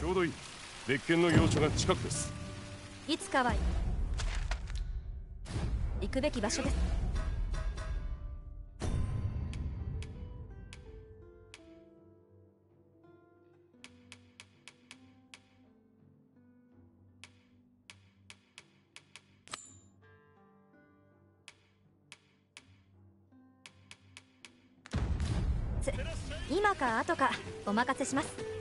ちょうどいい。別件の要所が近くです。いつかは行くべき場所です。今か後かお任せします。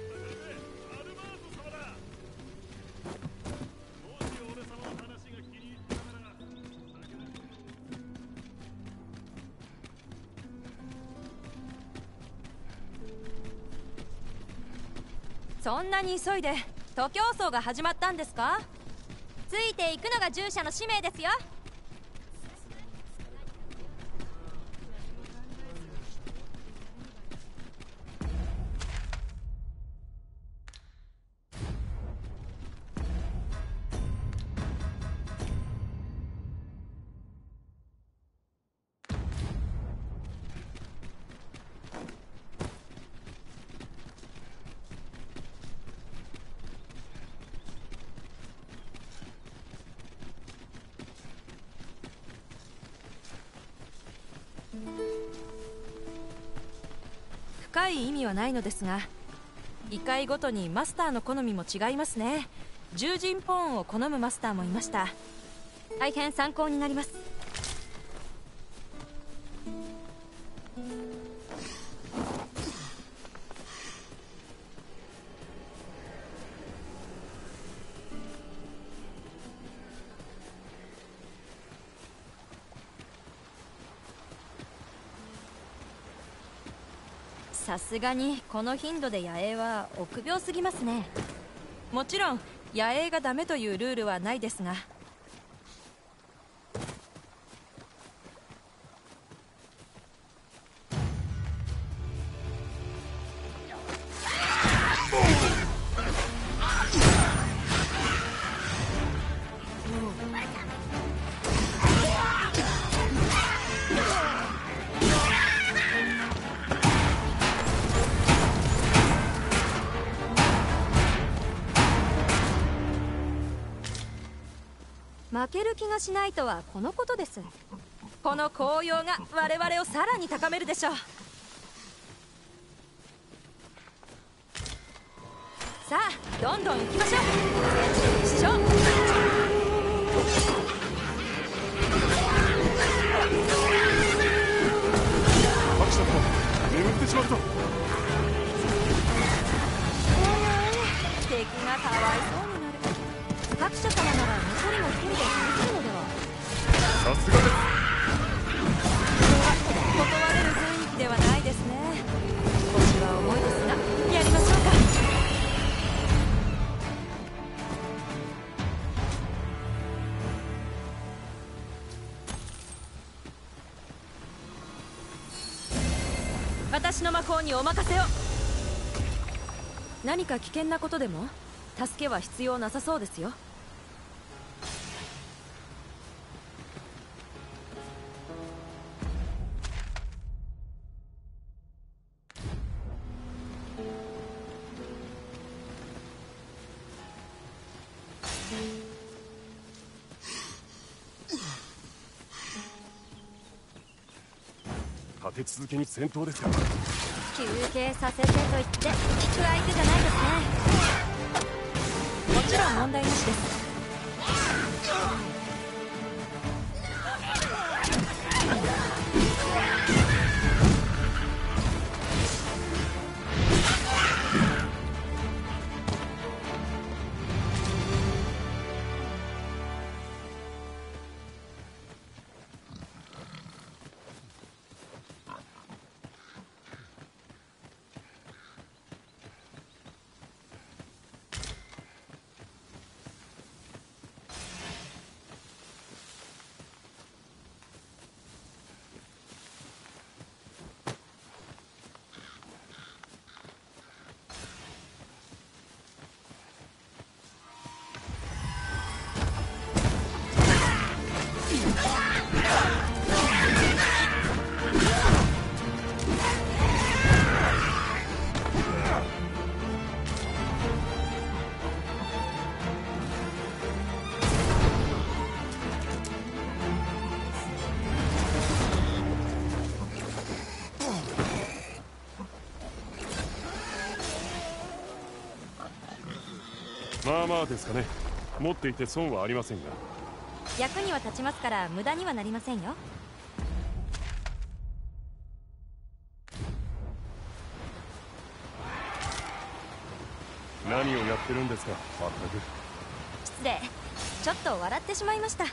そんなに急いで徒競走が始まったんですか？ついていくのが従者の使命ですよ。はないのですが異界ごとにマスターの好みも違いますね。獣人ポーンを好むマスターもいました。大変参考になります。すがにこの頻度で野営は臆病すぎますね。もちろん野営がダメというルールはないですが。しないとはこのことです。この紅葉が我々をさらに高めるでしょう。さあどんどん行きましょう。師匠。秋田と眠ってしまった。敵がかわいそうになる。各社様なら残りも一人でにお任せを。何か危険なことでも？助けは必要なさそうですよ。立て続けに戦闘ですか休憩させてと言って聞く相手じゃないですね。もちろん問題なしです。まですかね。持っていて損はありませんが。役には立ちますから無駄にはなりませんよ。何をやってるんですかまったく。失礼。ちょっと笑ってしまいました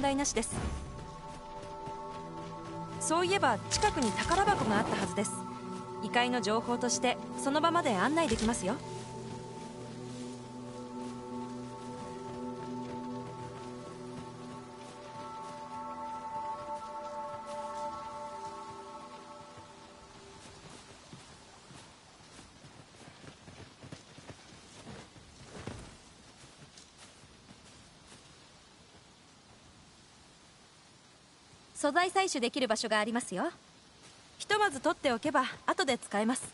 問題なしです。そういえば近くに宝箱があったはずです。異界の情報としてその場まで案内できますよ。取できる場所がありますよ。ひとまず取っておけば後で使えます。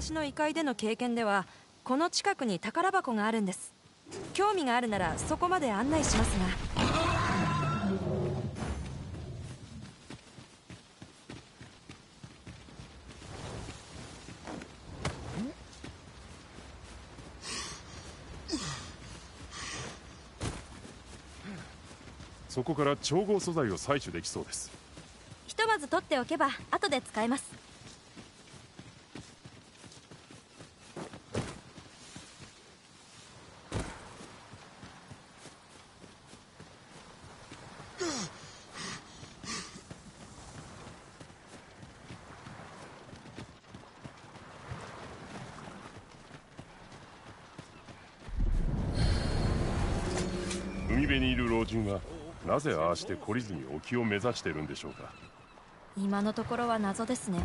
私の異界での経験ではこの近くに宝箱があるんです。興味があるならそこまで案内しますが。そこから調合素材を採取できそうです。ひとまず取っておけば後で使えます人はなぜああして懲りずに沖を目指してるんでしょうか？今のところは謎ですね。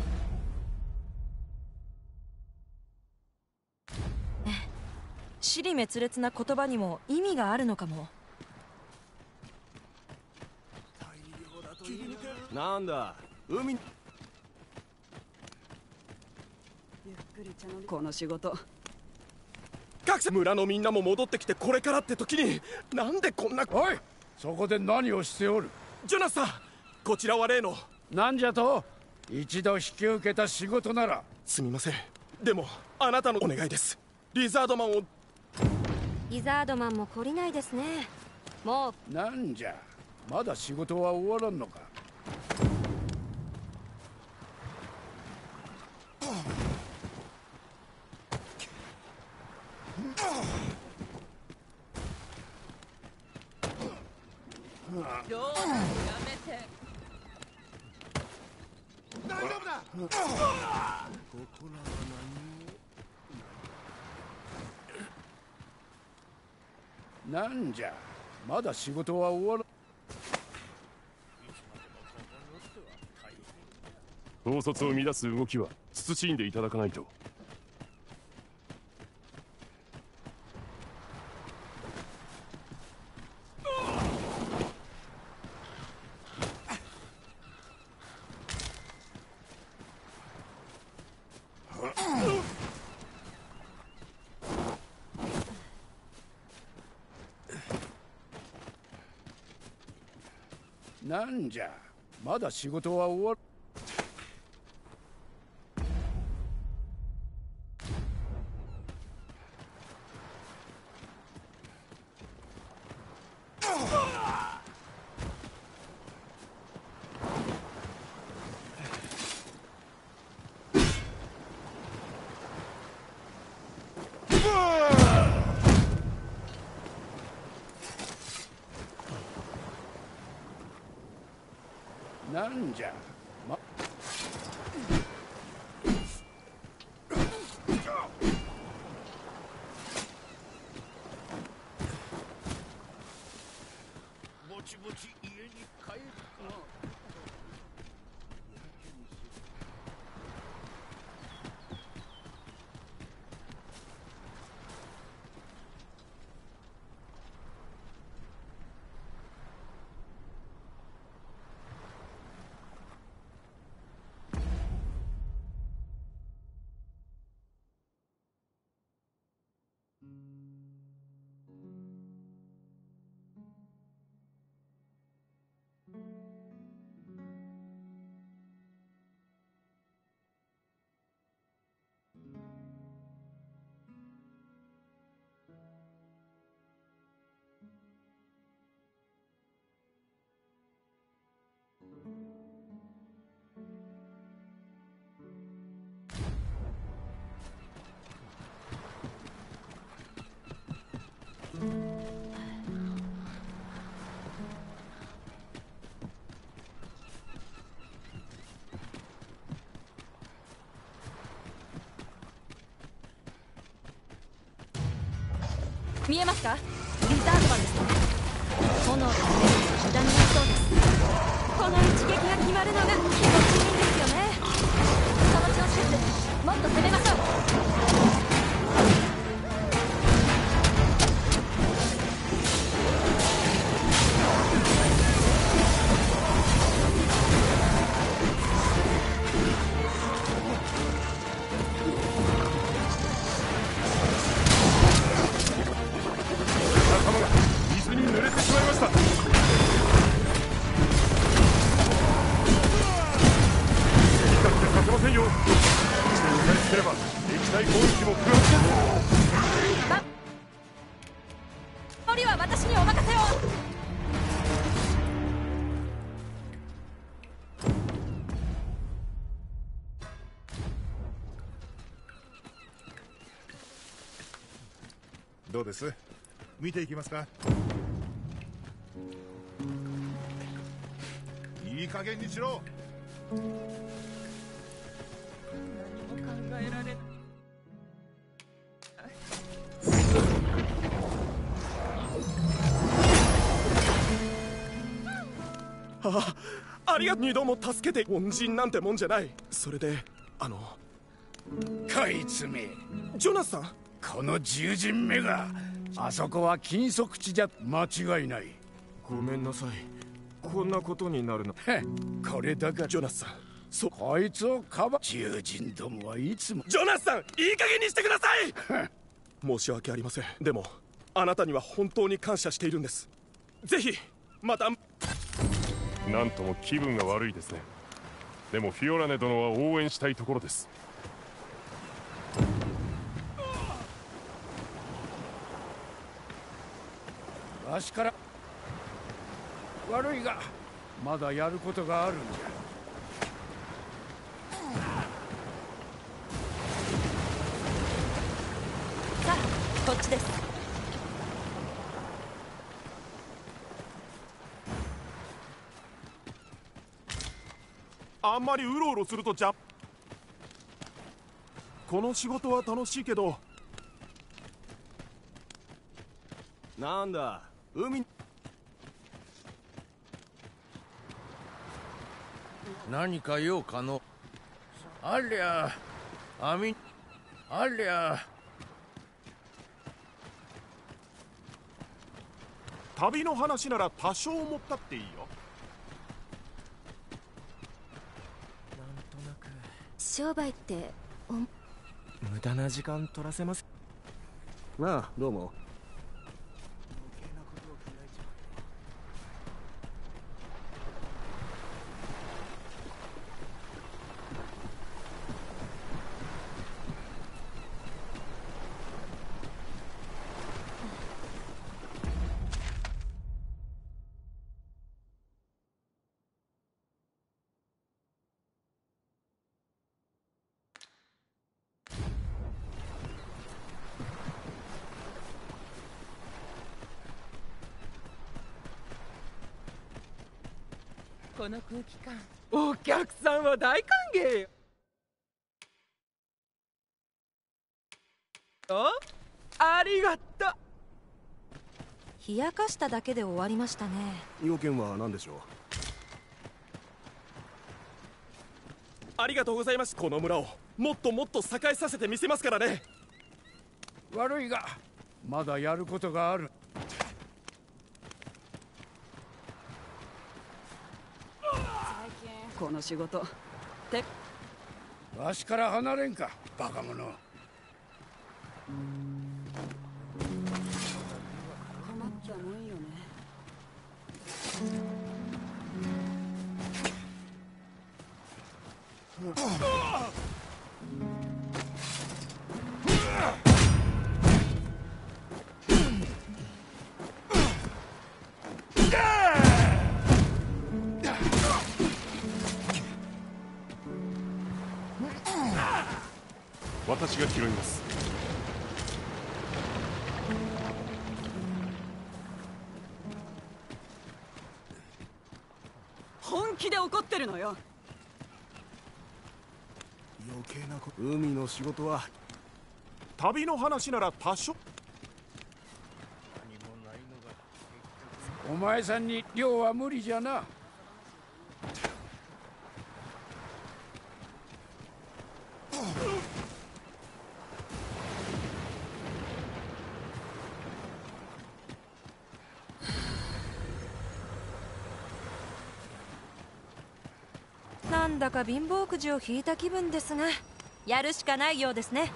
ええ。尻滅裂な言葉にも意味があるのかも。なんだ？海この仕事。各社。村のみんなも戻ってきてこれからって時になんでこんな。おいそこで何をしておる？ジョナスさんこちらは例の。なんじゃと？一度引き受けた仕事なら。すみません。でもあなたのお願いです。リザードマンを。リザードマンも懲りないですね。もう。なんじゃ？まだ仕事は終わらんのかなんじゃ。まだ仕事は終わら統率を乱す動きは慎んでいただかないと。なんじゃ。まだ仕事は終わ見えますか？リザードマンです。炎とエネルギー無駄になりそうですこの一撃が決まるのが気持ちいいんですよね。その調子ですもっと攻めましょう。見ていきますか。いい加減にしろ。あありが二度も助けて恩人なんてもんじゃない。それであのこいつめジョナサンこの獣人めがあそこは禁足地じゃ間違いない。ごめんなさい。こんなことになるの。へこれだから。ジョナサンそこ。いつをかば獣人どもはいつも。ジョナサンいい加減にしてください。申し訳ありません。でもあなたには本当に感謝しているんです。ぜひまた。なんとも気分が悪いですね。でもフィオラネ殿は応援したいところですわしから。悪いがまだやることがあるんじさあこっちです。あんまりうろうろするとじゃこの仕事は楽しいけど。なんだ？海何か用かの？ありゃあみありゃ。旅の話なら多少持ったっていいよ。商売って無駄な時間取らせます。ああどうもこの空気感。お客さんは大歓迎よ。お？ありがとう。冷やかしただけで終わりましたね。要件は何でしょう？ありがとうございますこの村を。もっともっと栄えさせてみせますからね。悪いがまだやることがあるこの仕事。てわしから離れんかバカ者。困ったもんよね私が拾います。本気で怒ってるのよ。余計なこと。海の仕事は旅の話なら多少。お前さんに漁は無理じゃなだか貧乏くじを引いた気分ですがやるしかないようですね。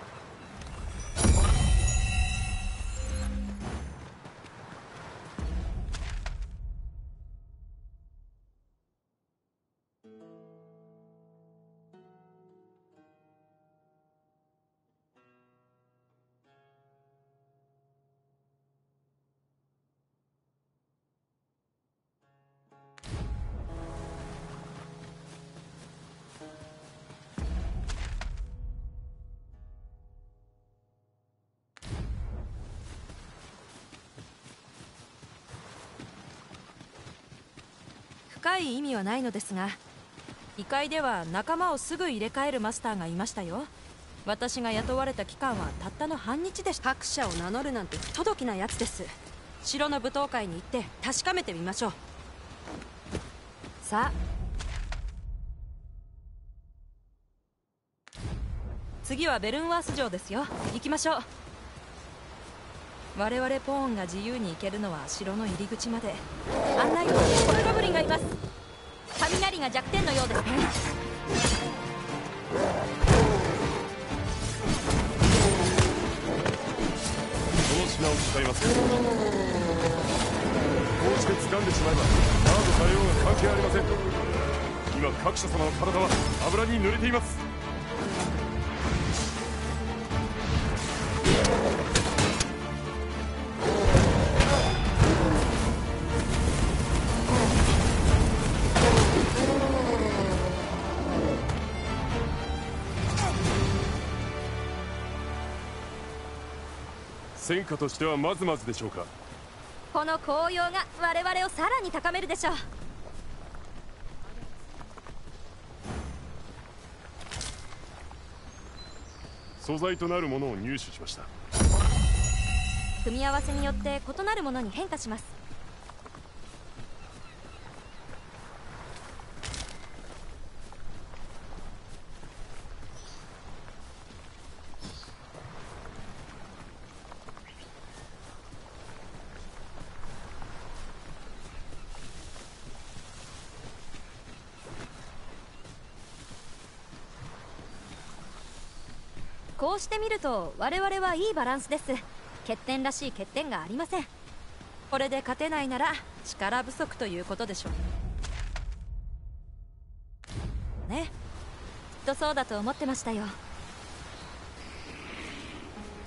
深い意味はないのですが異界では仲間をすぐ入れ替えるマスターがいましたよ。私が雇われた期間はたったの半日でした。各社を名乗るなんて不届きなやつです。城の舞踏会に行って確かめてみましょう。さあ。次はベルンワース城ですよ。行きましょう我々ポーンが自由に行けるのは城の入り口まで。案内をホルゴブリンがいます。雷が弱点のようですね。この品を使いますこうして掴んでしまえばカードされようが関係ありません今各社様の体は油に濡れています戦果としてはまずまずでしょうか。この紅葉が我々をさらに高めるでしょう。素材となるものを入手しました。組み合わせによって異なるものに変化しますこうしてみると我々はいいバランスです。欠点らしい欠点がありません。これで勝てないなら力不足ということでしょう。ね。きっとそうだと思ってましたよ。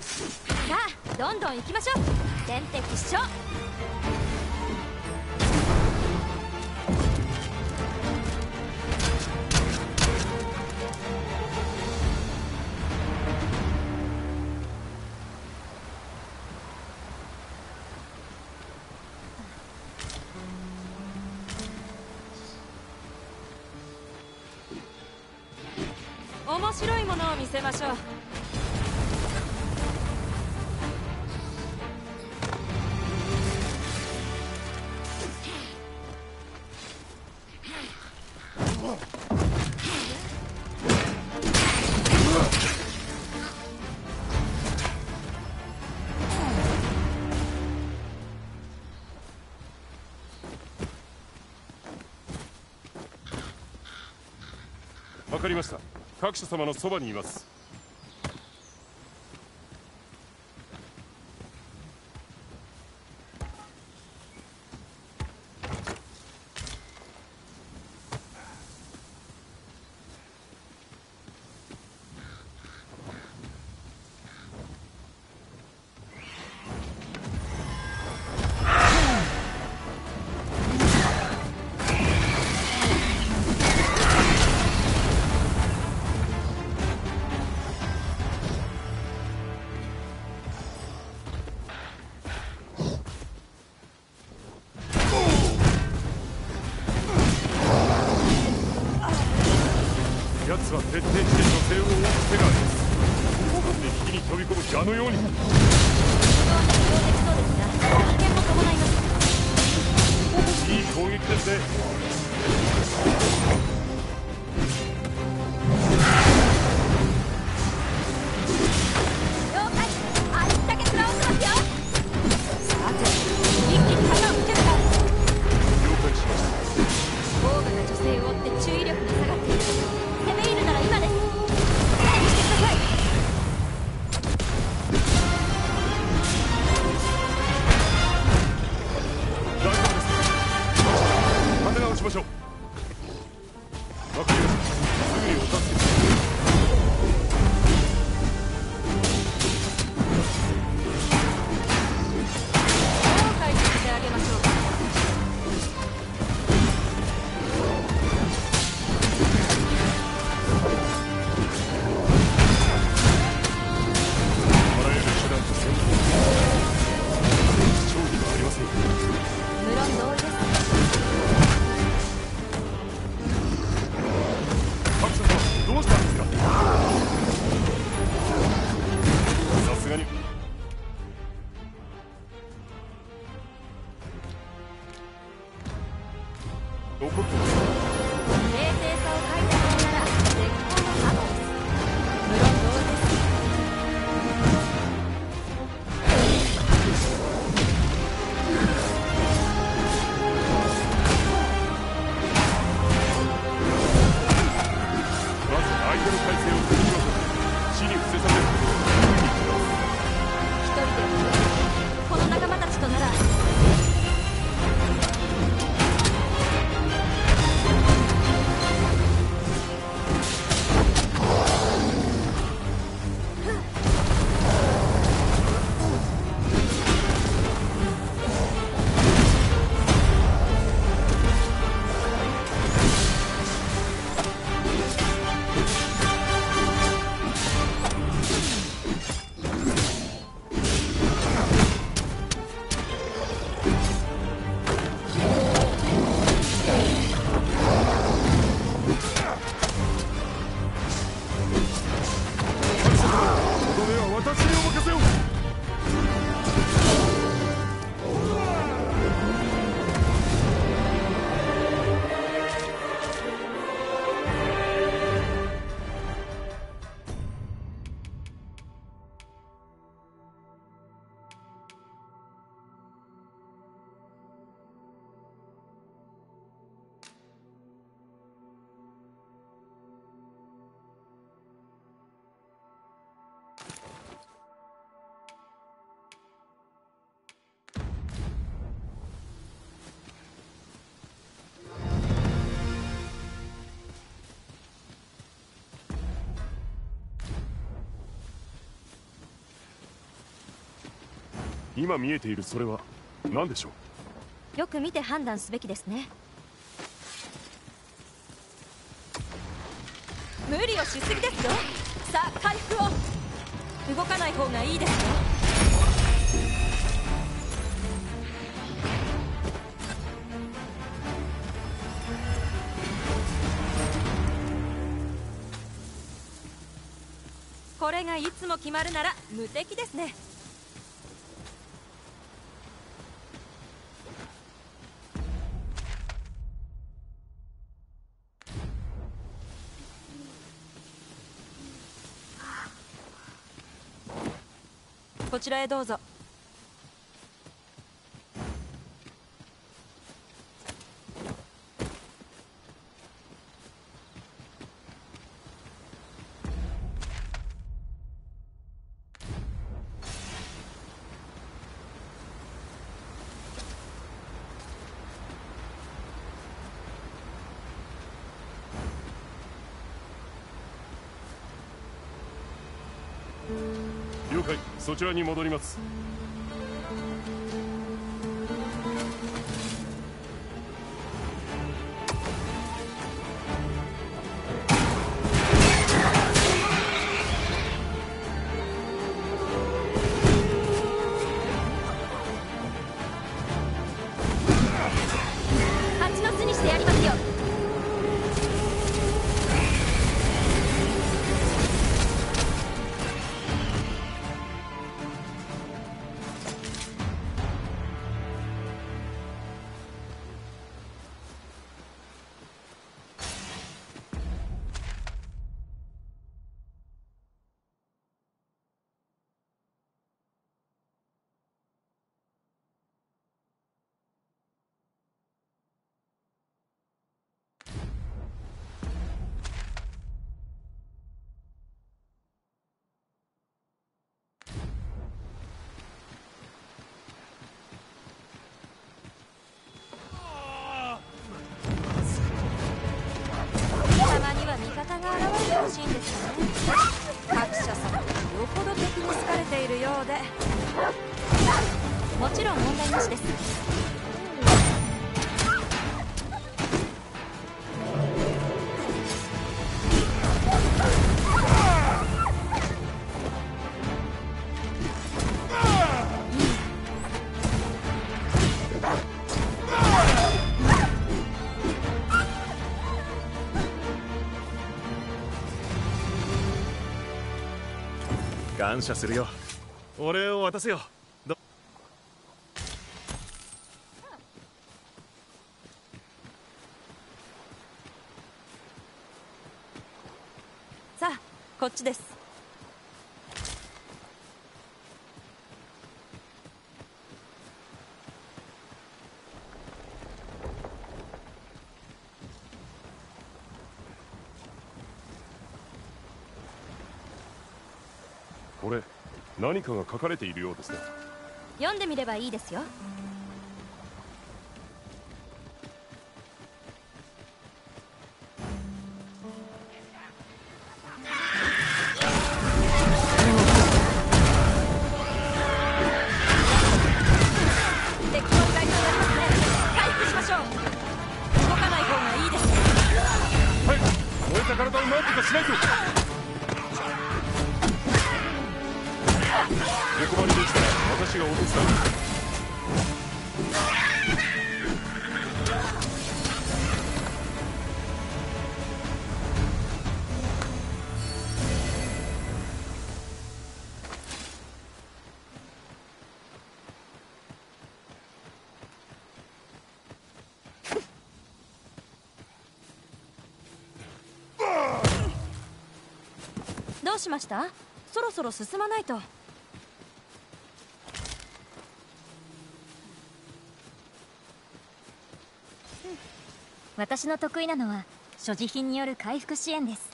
さあどんどん行きましょう。天敵必勝ましょう。わかりました。各社様のそばにいます。のように。いい攻撃ですね。今見えているそれは何でしょう？よく見て判断すべきですね。無理をしすぎですよ。さあ回復を。動かない方がいいですよ。これがいつも決まるなら無敵ですね。ちらへどうぞ。そちらに戻ります。ちろん問題なしです。感謝するよ。お礼を渡せよどさあこっちです。これ何かが書かれているようですね。読んでみればいいですよしました？そろそろ進まないと。私の得意なのは所持品による回復支援です。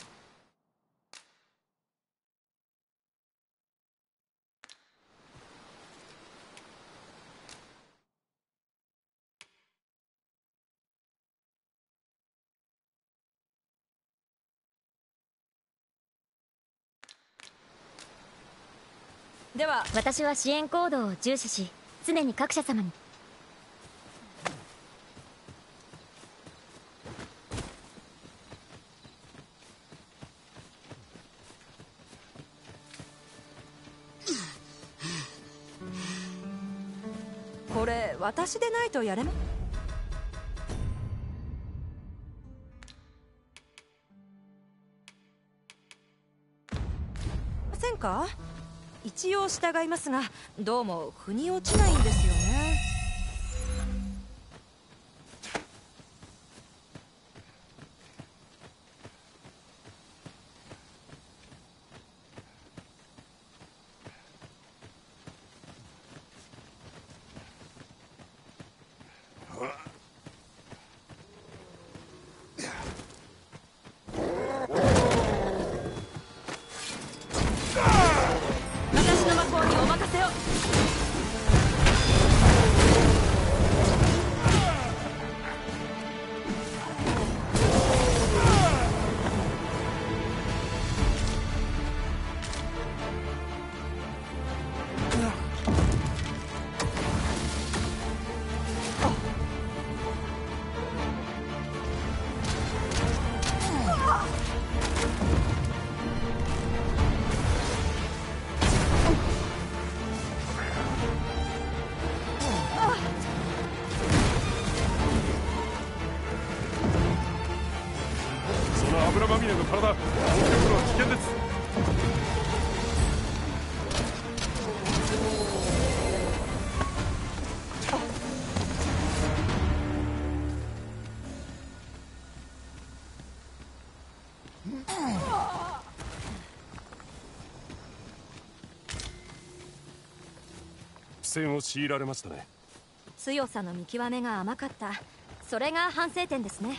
では私は支援行動を重視し常に各社様に。これ私でないとやれま？せんか？一応従いますがどうも腑に落ちないんですよ。戦を強いられましたね。強さの見極めが甘かった。それが反省点ですね。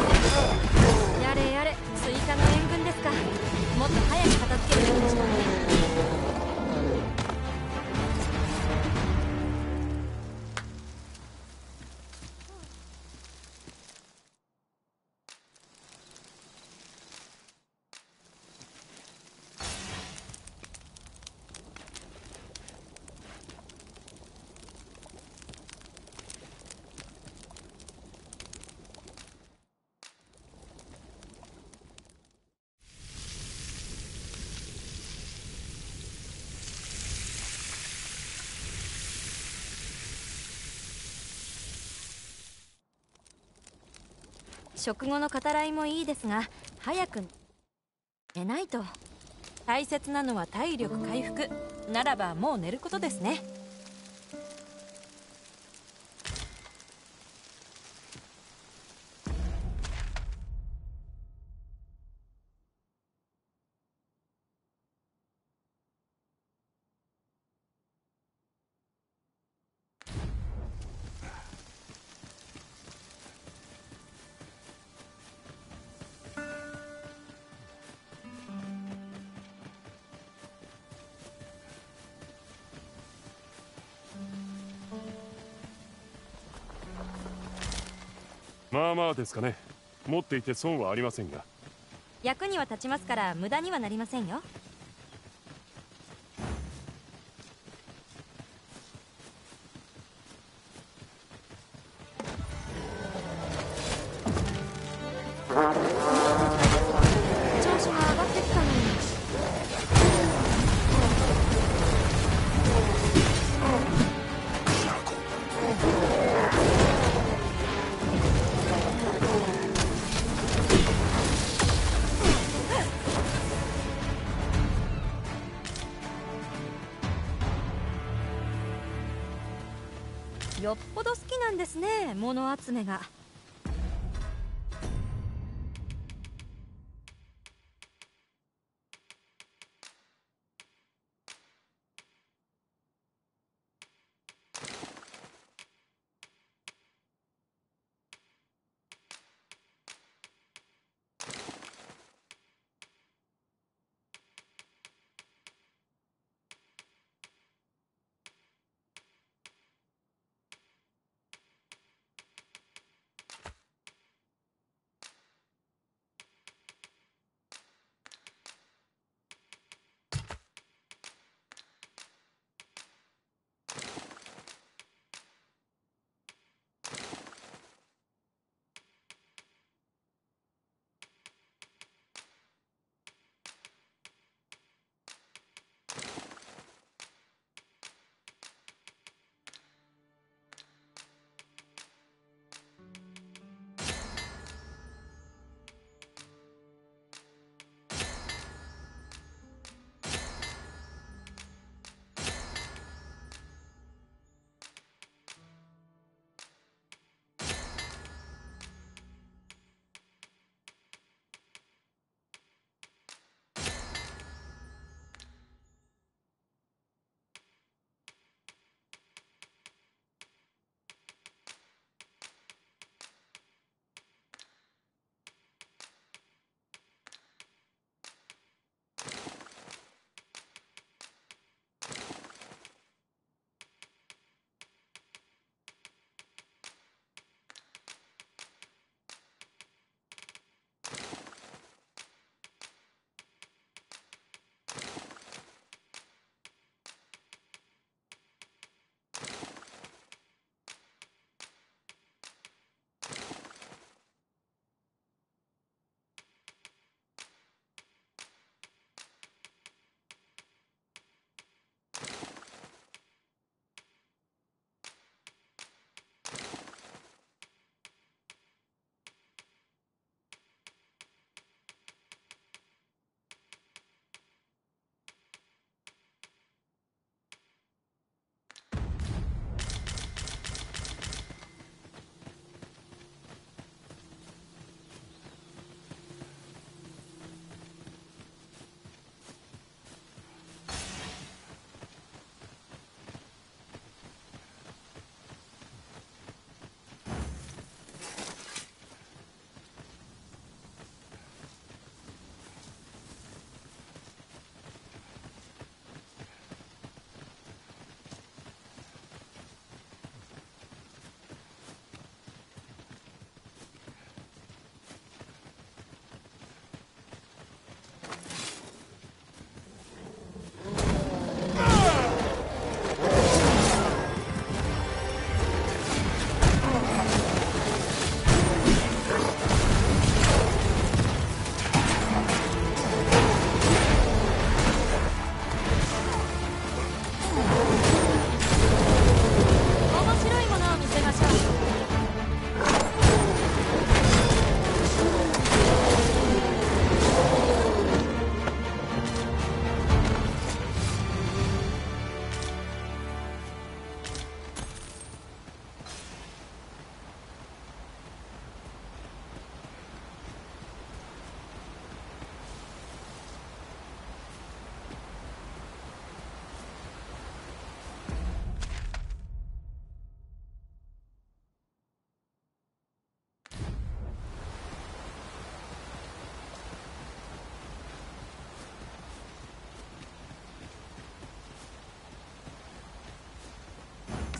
食後の語らいもいいですが早く寝ないと。大切なのは体力回復。ならばもう寝ることですね。まあまあですかね。持っていて損はありませんが。役には立ちますから無駄にはなりませんよ。集が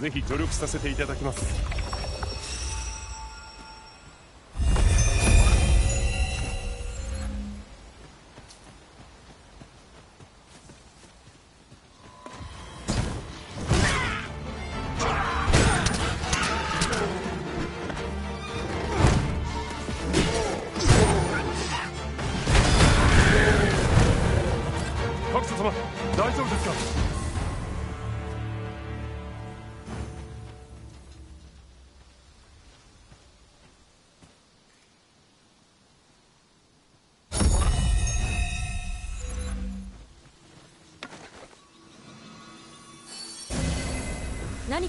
ぜひ努力させていただきます。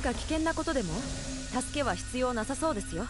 か危険なことでも助けは必要なさそうですよ。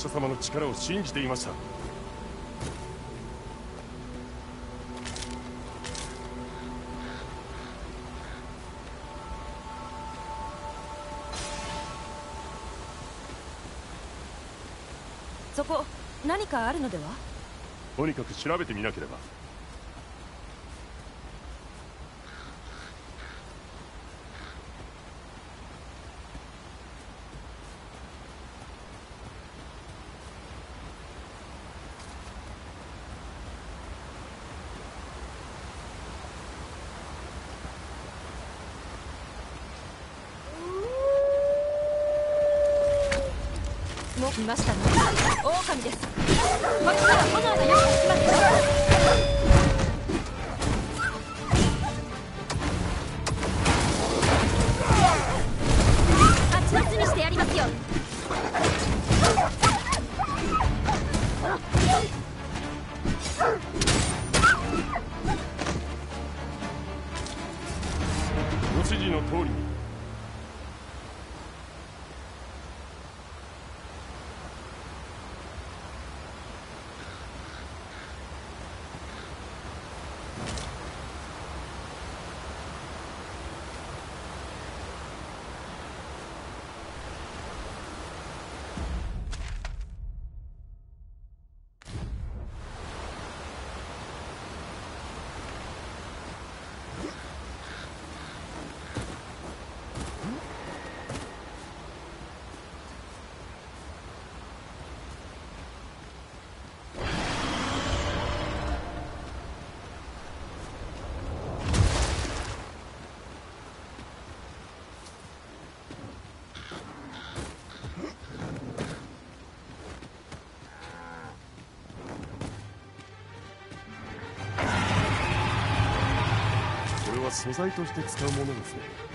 者様の力を信じていました。そこ何かあるのでは？とにかく調べてみなければ。más. 素材として使うものですね。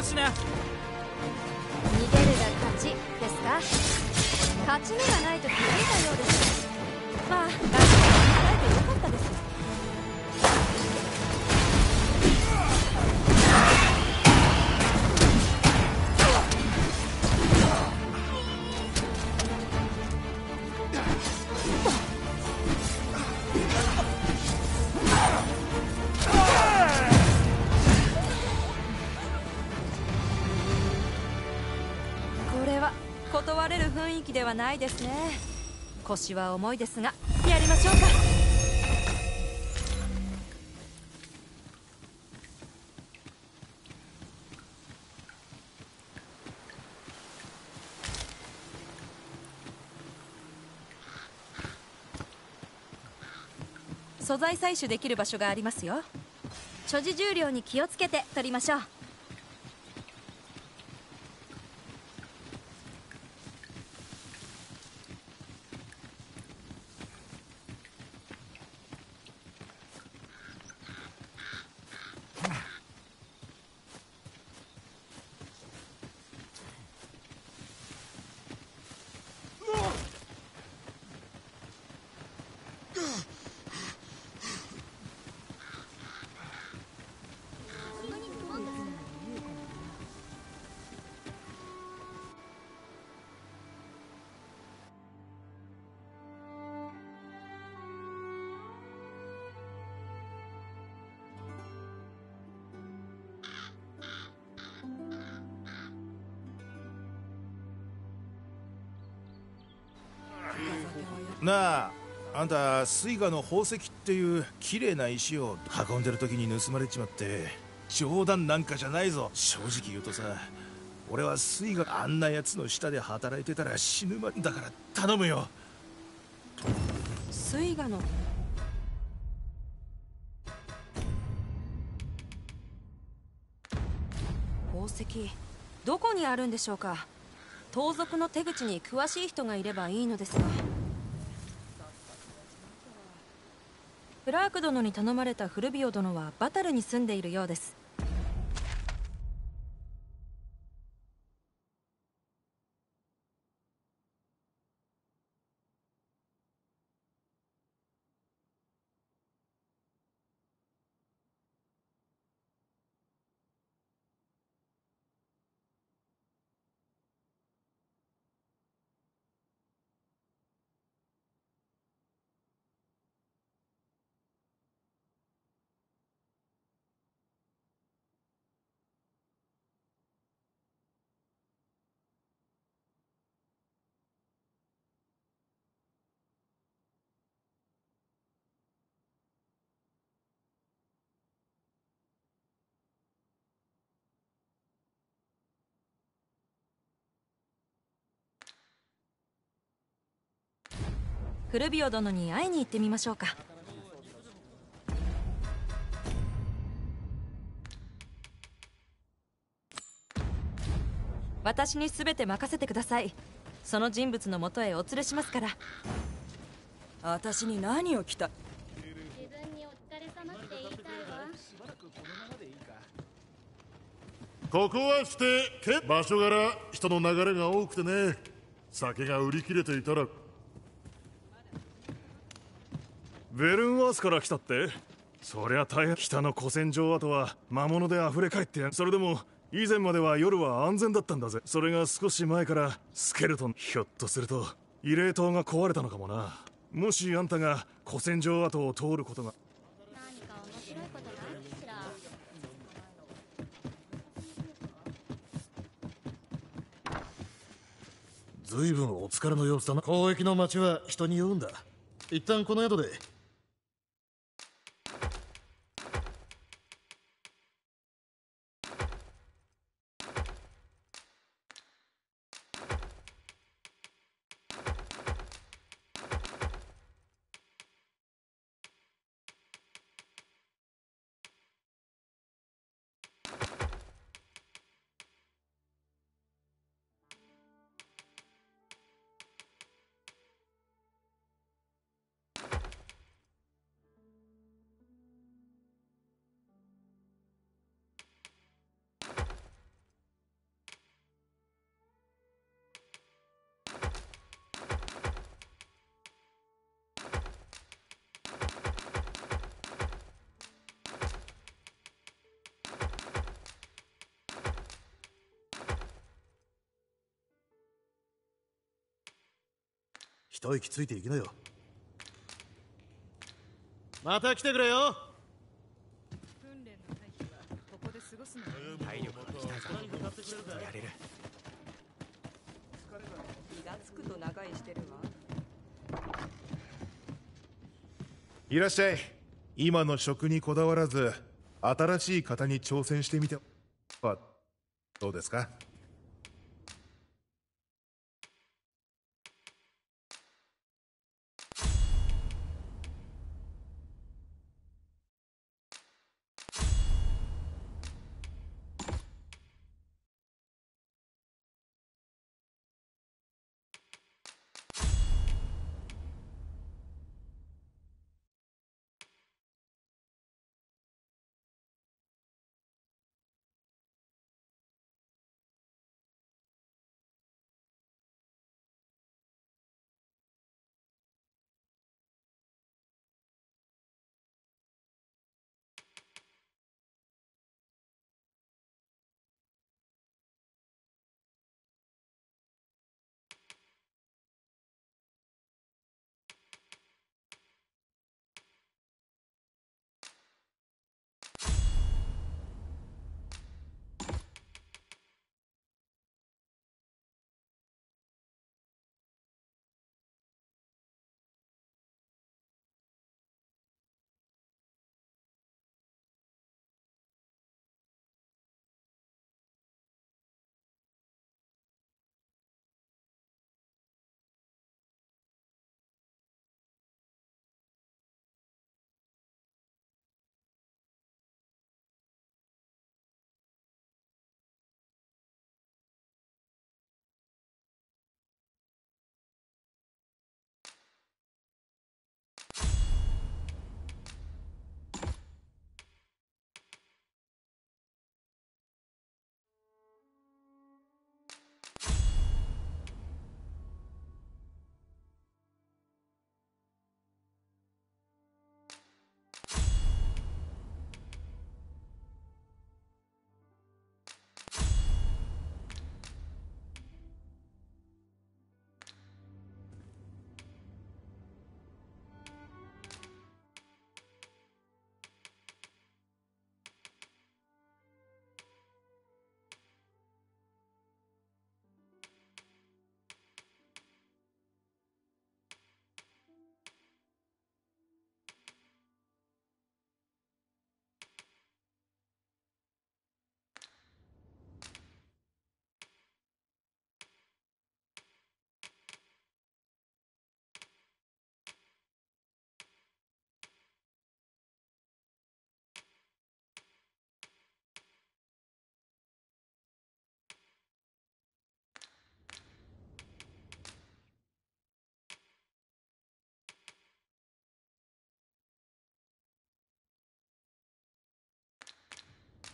よこし囲気ではないですね。腰は重いですがやりましょうか。素材採取できる場所がありますよ。所持重量に気をつけて取りましょう。なああんた水河の宝石っていう綺麗な石を運んでる時に盗まれちまって冗談なんかじゃないぞ正直言うとさ。俺は水河あんな奴の下で働いてたら死ぬまでだから頼むよ。水河の。宝石どこにあるんでしょうか？盗賊の手口に詳しい人がいればいいのですが。クラーク殿に頼まれたフルビオ殿はバタルに住んでいるようです。フルビオ殿に会いに行ってみましょうか。私に全て任せてください。その人物のもとへお連れしますから。私に何を来た自分にお疲れ様って言いたいわ。ここはしてけ場所柄人の流れが多くてね。酒が売り切れていたらベルンワースから来たって？そりゃ大変。北の古戦場跡は魔物で溢れ返ってやそれでも以前までは夜は安全だったんだぜ。それが少し前からスケルトンひょっとすると慰霊塔が壊れたのかもな。もしあんたが古戦場跡を通ることが。何か面白いことがあるかしら。随分お疲れの様子だな。交易の街は人に酔うんだ。一旦この宿で一息ついていきなよ。また来てくれよ。訓練の回避はここで過ごすの体力が来たぞきっとやれる。気がつくと長居してるわ。いらっしゃい。今の職にこだわらず新しい型に挑戦してみてはどうですか？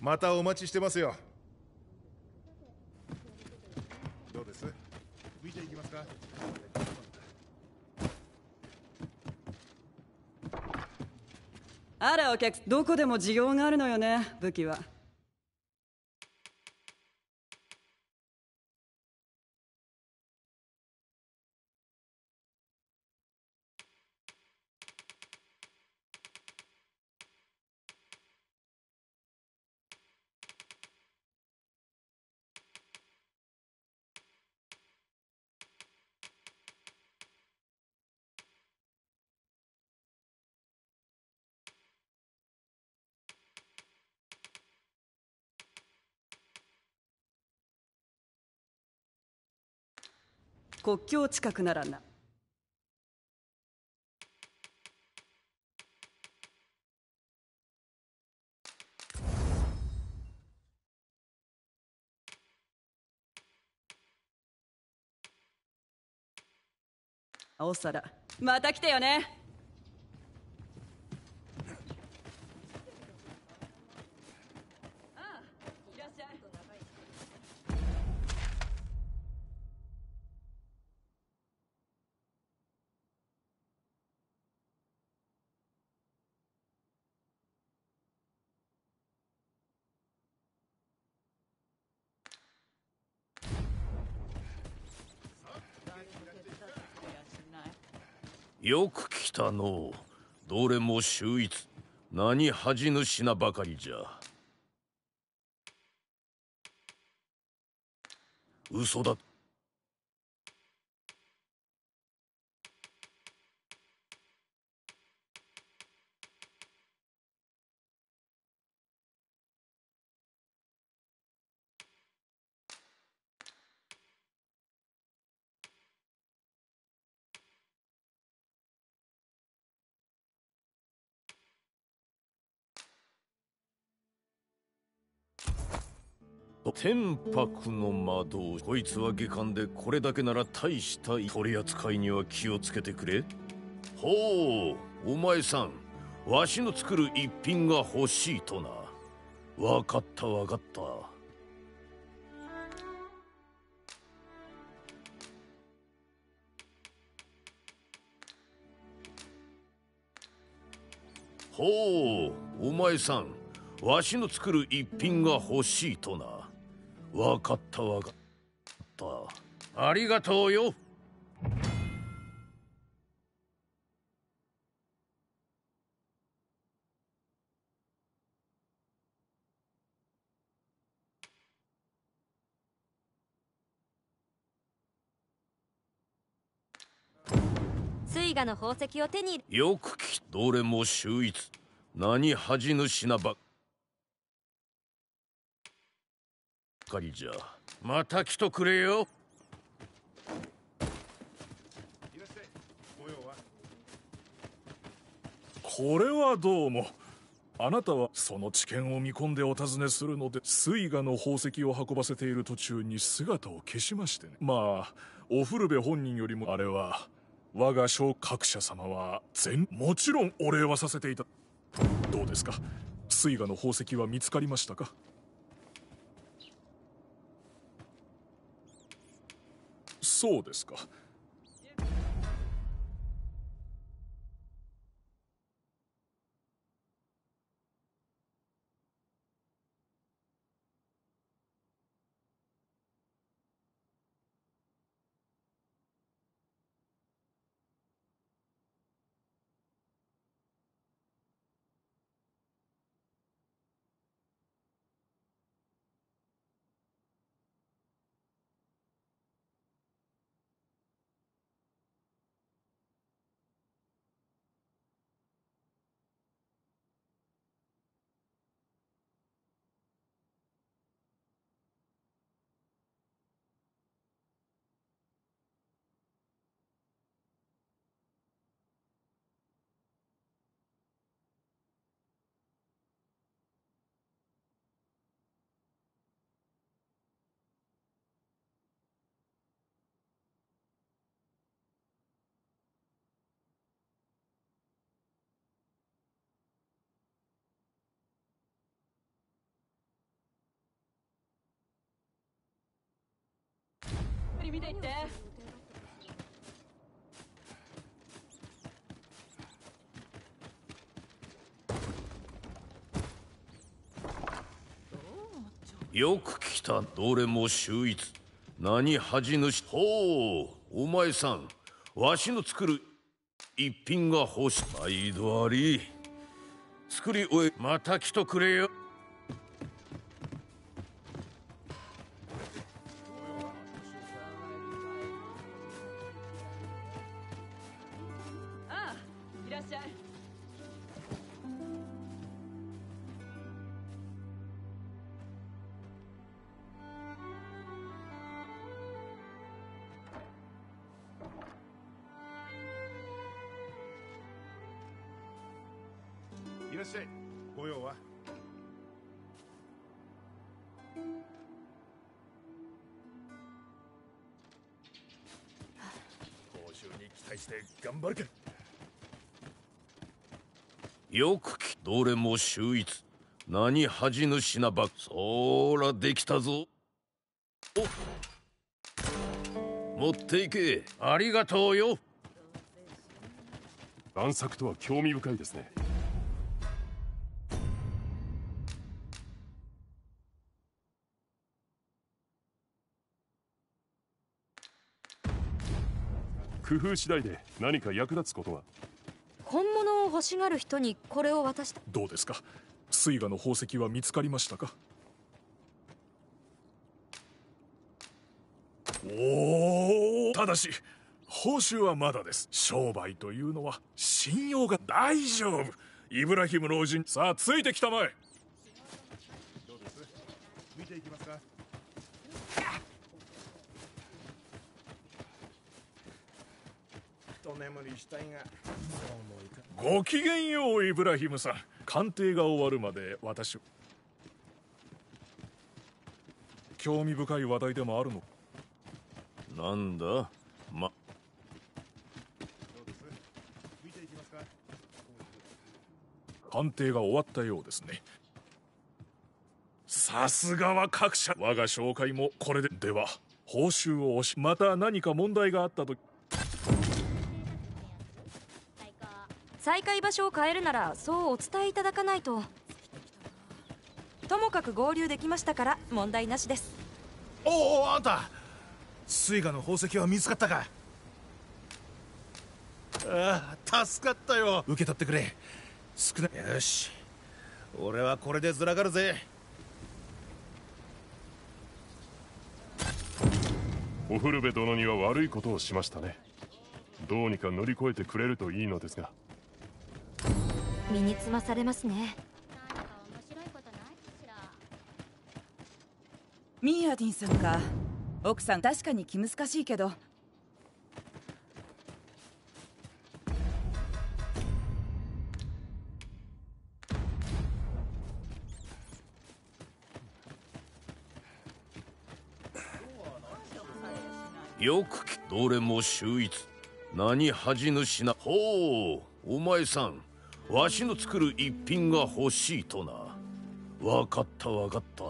またお待ちしてますよ。どうです？見ていきますか？あらお客どこでも需要があるのよね武器は。国境近くならな。お皿また来てよね。よく来たのどれも秀逸。何恥ぬ品ばかりじゃ。嘘だ天白の魔導こいつは下官でこれだけなら大した取り扱いには気をつけてくれ。ほうお前さん。わしの作る一品が欲しいとな。わかったわかった。ほうお前さん。わしの作る一品が欲しいとな。わかったわかった。ありがとうよ。の宝石を手によく聞きどれも秀逸。何恥ぬ品ばっかりじゃ。また来とくれよ。これはどうも。あなたはその知見を見込んでお尋ねするので水河の宝石を運ばせている途中に姿を消しましてね。まあお古部本人よりもあれは我が小各社様は全もちろんお礼はさせていた。どうですか？水河の宝石は見つかりましたか？そうですか。見ていって。よく来たどれも秀逸。何恥主ほうお前さん。わしの作る一品が欲しい。毎度あり作り終えまた来とくれよ。どれも秀逸。何恥主なばそらできたぞ。お持っていけ。ありがとうよ。贋作とは興味深いですね。工夫次第で何か役立つことは欲しがる人にこれを渡した。どうですか？水河の宝石は見つかりましたか？おおただし報酬はまだです。商売というのは信用が大丈夫。イブラヒム老人さあついてきたまえどうです見ていきますか一眠りしたいが。そうもいかごきげんようイブラヒムさん。鑑定が終わるまで私興味深い話題でもあるの？なんだ？ま見ていきますか。鑑定が終わったようですね。さすがは各社。我が紹介もこれで。では報酬を押しまた何か問題があったと再開場所を変えるならそうお伝えいただかないと。ともかく合流できましたから問題なしです。おおあんた。水河の宝石は見つかったか？ああ助かったよ。受け取ってくれ。少なよし。俺はこれでずらがるぜ。オフルベ殿には悪いことをしましたね。どうにか乗り越えてくれるといいのですが身につまされますね。ミーアディンさんか。奥さん確かに気難しいけど。よくきどれも秀逸。何恥主なほうお前さんわしの作る一品が欲しいとな。わかったわかった。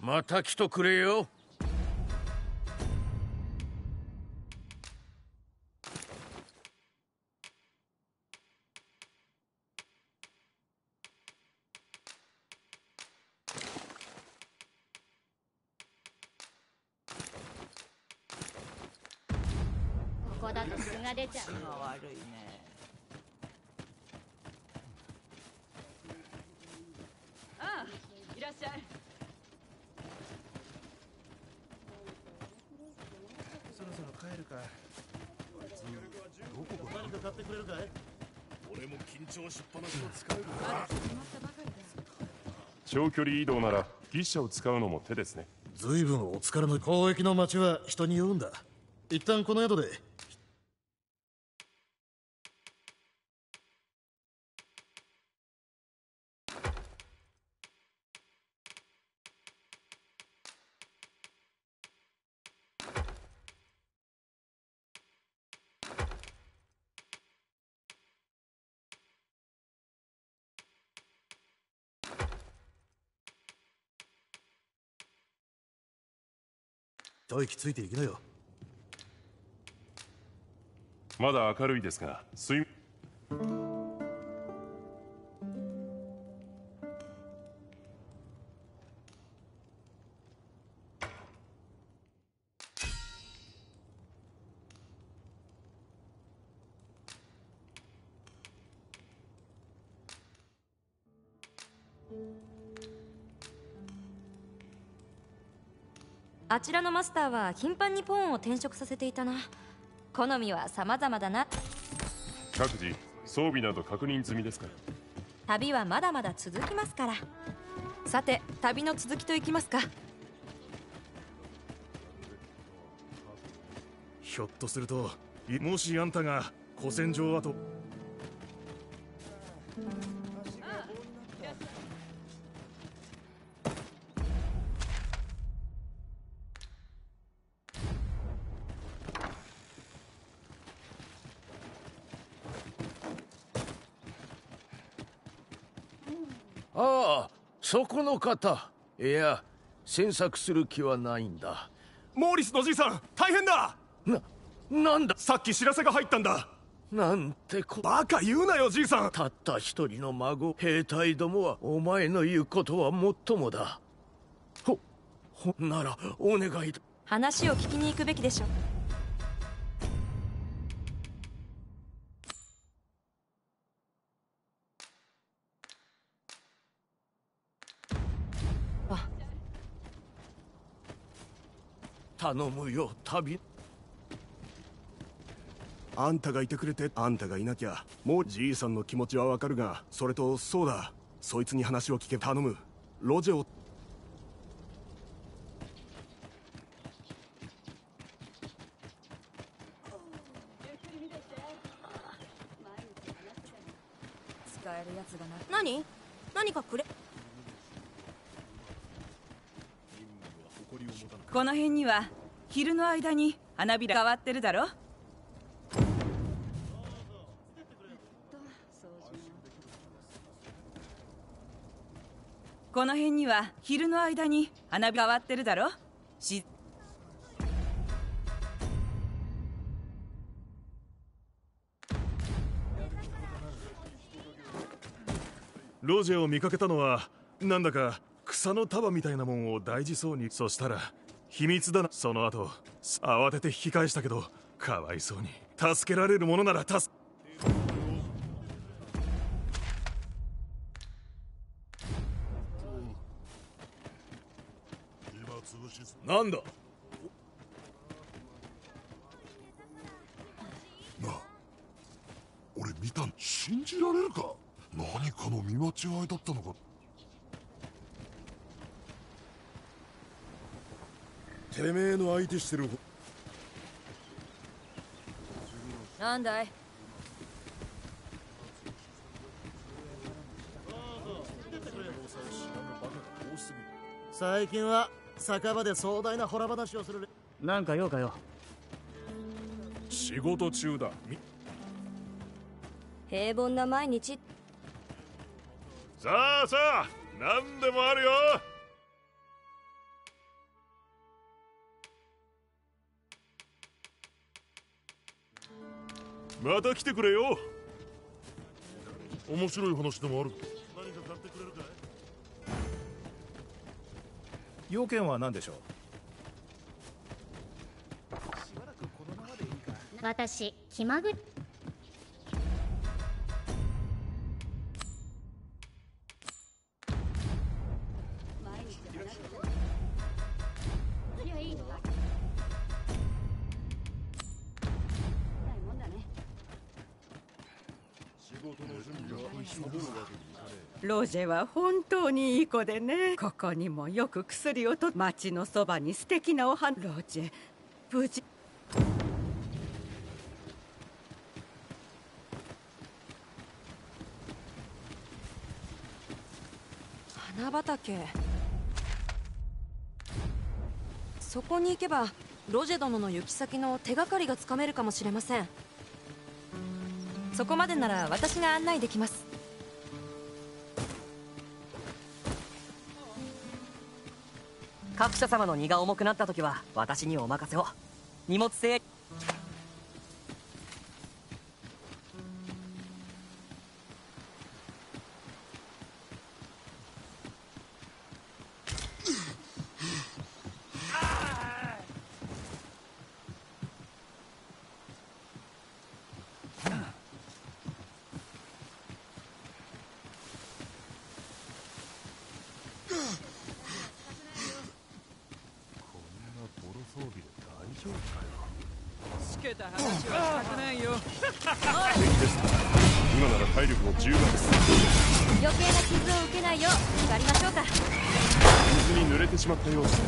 また来とくれよ。長距離移動なら牛車を使うのも手ですね。随分お疲れの交易の街は人に酔うんだ。一旦この宿で一息ついていきなよ。まだ明るいですが睡あちらのマスターは頻繁にポーンを転職させていたな。好みは様々だな。各自装備など確認済みですか旅はまだまだ続きますから。さて旅の続きといきますか。ひょっとするといもしあんたが古戦場跡この方。いや詮索する気はないんだ。モーリスのじいさん大変だ。ななんだ？さっき知らせが入ったんだ。なんてこバカ言うなよじいさん。たった一人の孫兵隊どもはお前の言うことはもっともだ。ほほんならお願いだ。話を聞きに行くべきでしょ頼むよ旅。あんたがいてくれてあんたがいなきゃもうじいさんの気持ちはわかるがそれとそうだ。そいつに話を聞け頼む。ロジェを使えるやつがな何何かくれこの辺には昼の間に花びら変わってるだろ？この辺には昼の間に花びら変わってるだろ？しロジェを見かけたのはなんだか草の束みたいなもんを大事そうに。そしたら秘密だなその後。慌てて引き返したけどかわいそうに。助けられるものなら助なんだ？なあ俺見たん信じられるか？何かの見間違いだったのか？てめえの相手してるなんだい？最近は酒場で壮大なホラ話をする。なんか用かよ？仕事中だ。み。平凡な毎日。さあさあ何でもあるよまた来てくれよ。面白い話でもある。何か買ってくれるかい？要件は何でしょう？私気まぐロジェは本当にいい子でね。ここにもよく薬をと町のそばに素敵なお花。ロジェ無事。花畑。そこに行けばロジェ殿の行き先の手がかりがつかめるかもしれません。そこまでなら私が案内できます。各社様の荷が重くなった時は私にお任せを。荷物整水に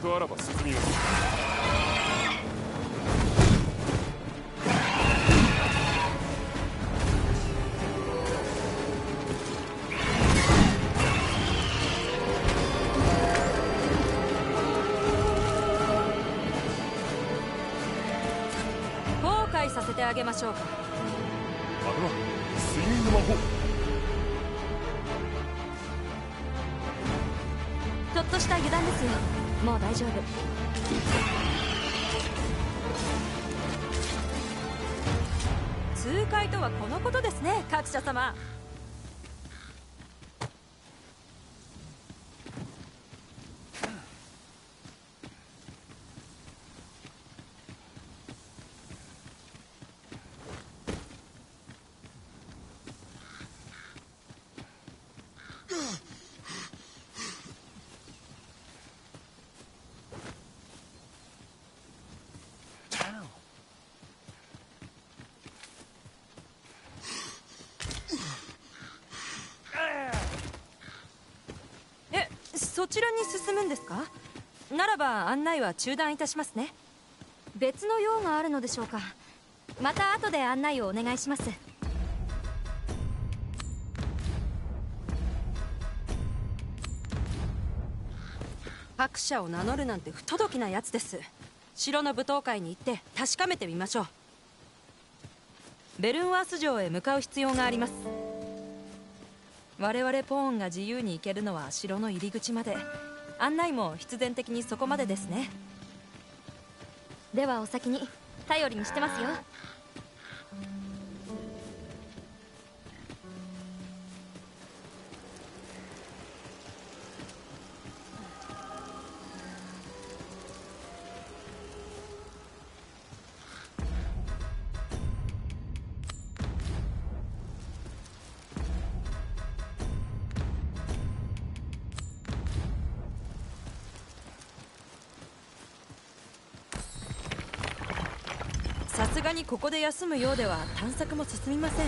とあらば進みます後悔させてあげましょうか。もう大丈夫。痛快とはこのことですね各社様。ちらに進むんですか？ならば案内は中断いたしますね。別の用があるのでしょうか？また後で案内をお願いします。拍車を名乗るなんて不届きなやつです。城の舞踏会に行って確かめてみましょう。ベルンワース城へ向かう必要があります。我々ポーンが自由に行けるのは城の入り口まで。案内も必然的にそこまでですね。ではお先に。頼りにしてますよ。ここで休むようでは探索も進みません。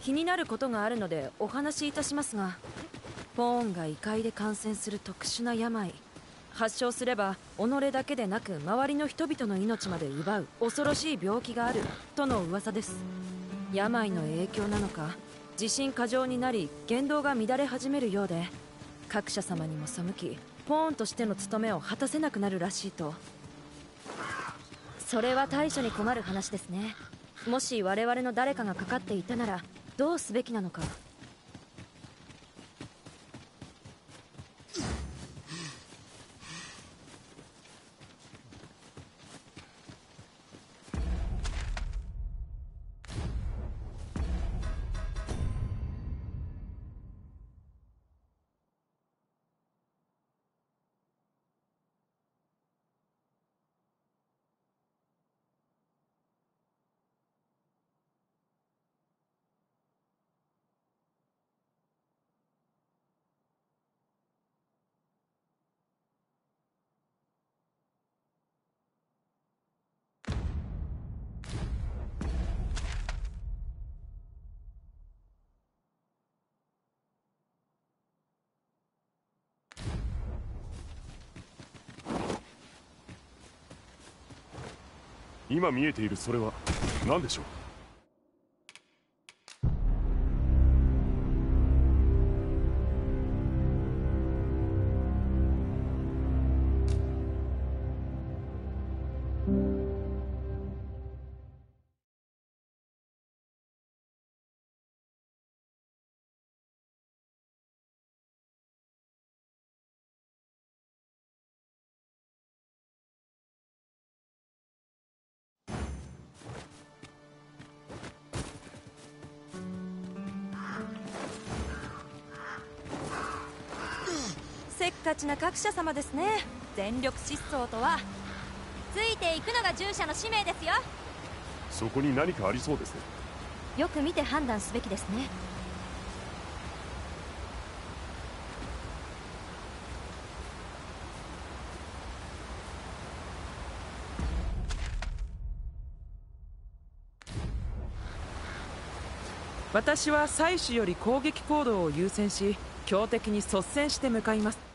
気になることがあるのでお話しいたしますがポーンが異界で感染する特殊な病。発症すれば己だけでなく周りの人々の命まで奪う恐ろしい病気があるとの噂です。病の影響なのか自信過剰になり言動が乱れ始めるようで各社様にも背きポーンとしての務めを果たせなくなるらしいと。それは対処に困る話ですね。もし我々の誰かがかかっていたならどうすべきなのか。今見えているそれは何でしょう？ちな各社様ですね。全力疾走とはついていくのが従者の使命ですよ。そこに何かありそうですね。よく見て判断すべきですね。私は採取より攻撃行動を優先し強敵に率先して向かいます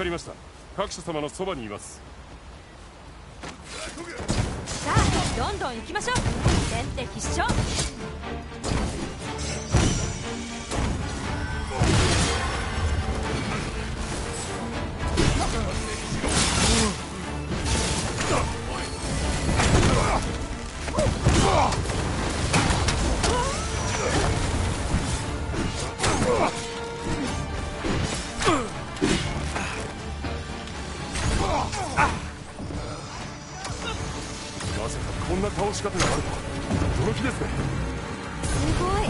かりました。各社様のそばにいます。さあどんどん行きましょう。先手必勝。まし方がある驚きですね。すごい。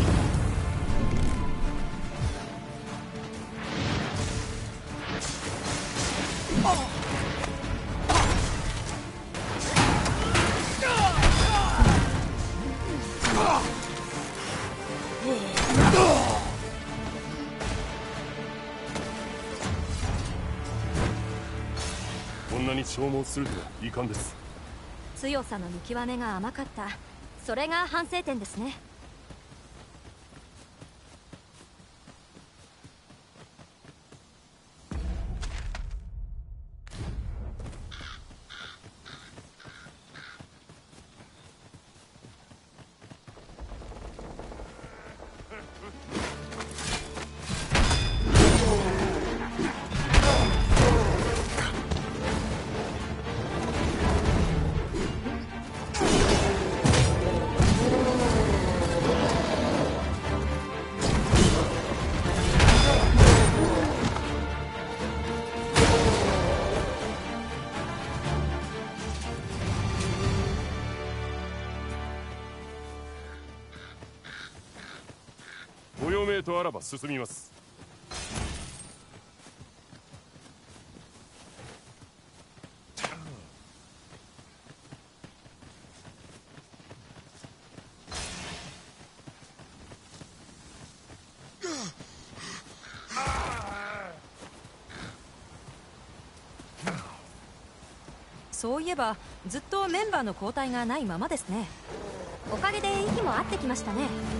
こんなに消耗するとはいかんです強さの見極めが甘かった。それが反省点ですね。命とあらば進みます。そういえばずっとメンバーの交代がないままですね。おかげで息も合ってきましたね。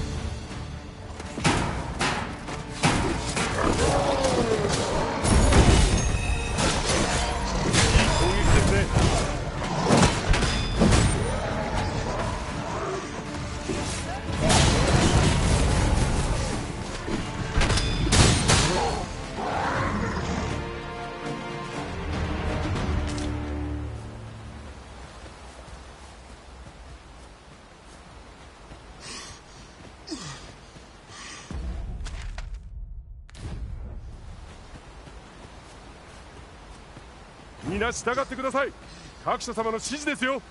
皆従ってください。各社様の指示ですよ。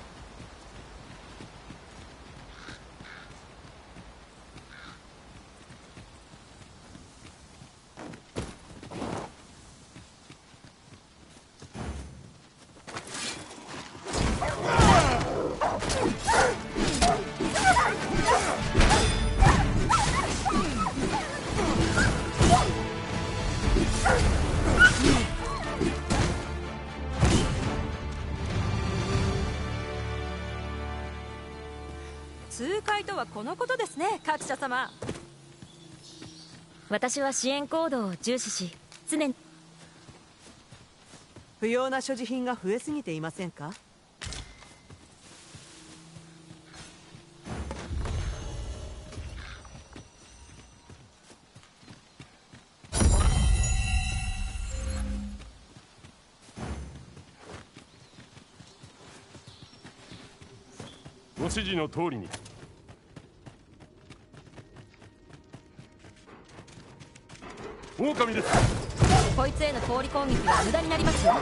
このことですね各社様。私は支援行動を重視し常に不要な所持品が増えすぎていませんか？ご指示の通りに狼です。こいつへの氷攻撃は無駄になりますよ。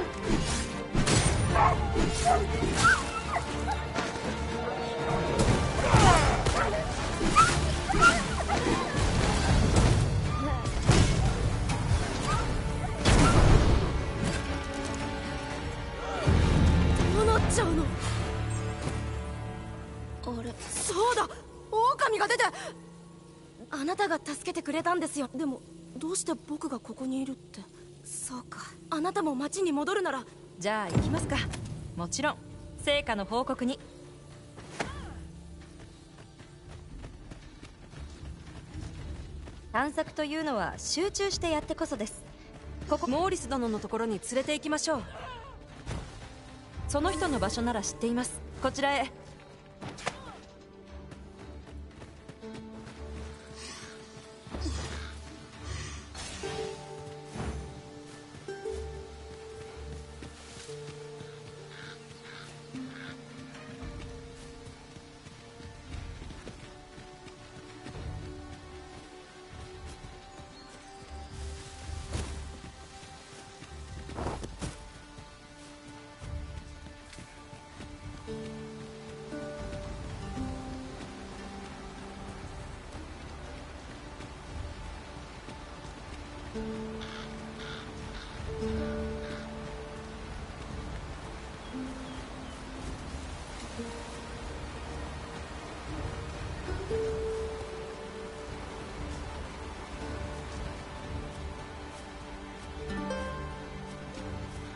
どうなっちゃうの？あれそうだ。狼が出て。あなたが助けてくれたんですよ。でもどうして僕がここにいるって？そうか。あなたも町に戻るなら。じゃあ行きますか。もちろん。成果の報告に。探索というのは集中してやってこそです。ここモーリス殿のところに連れて行きましょう。その人の場所なら知っています。こちらへ。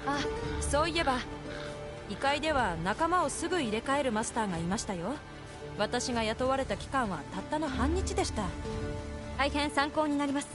あそういえば異界では仲間をすぐ入れ替えるマスターがいましたよ。私が雇われた期間はたったの半日でした。大変参考になります。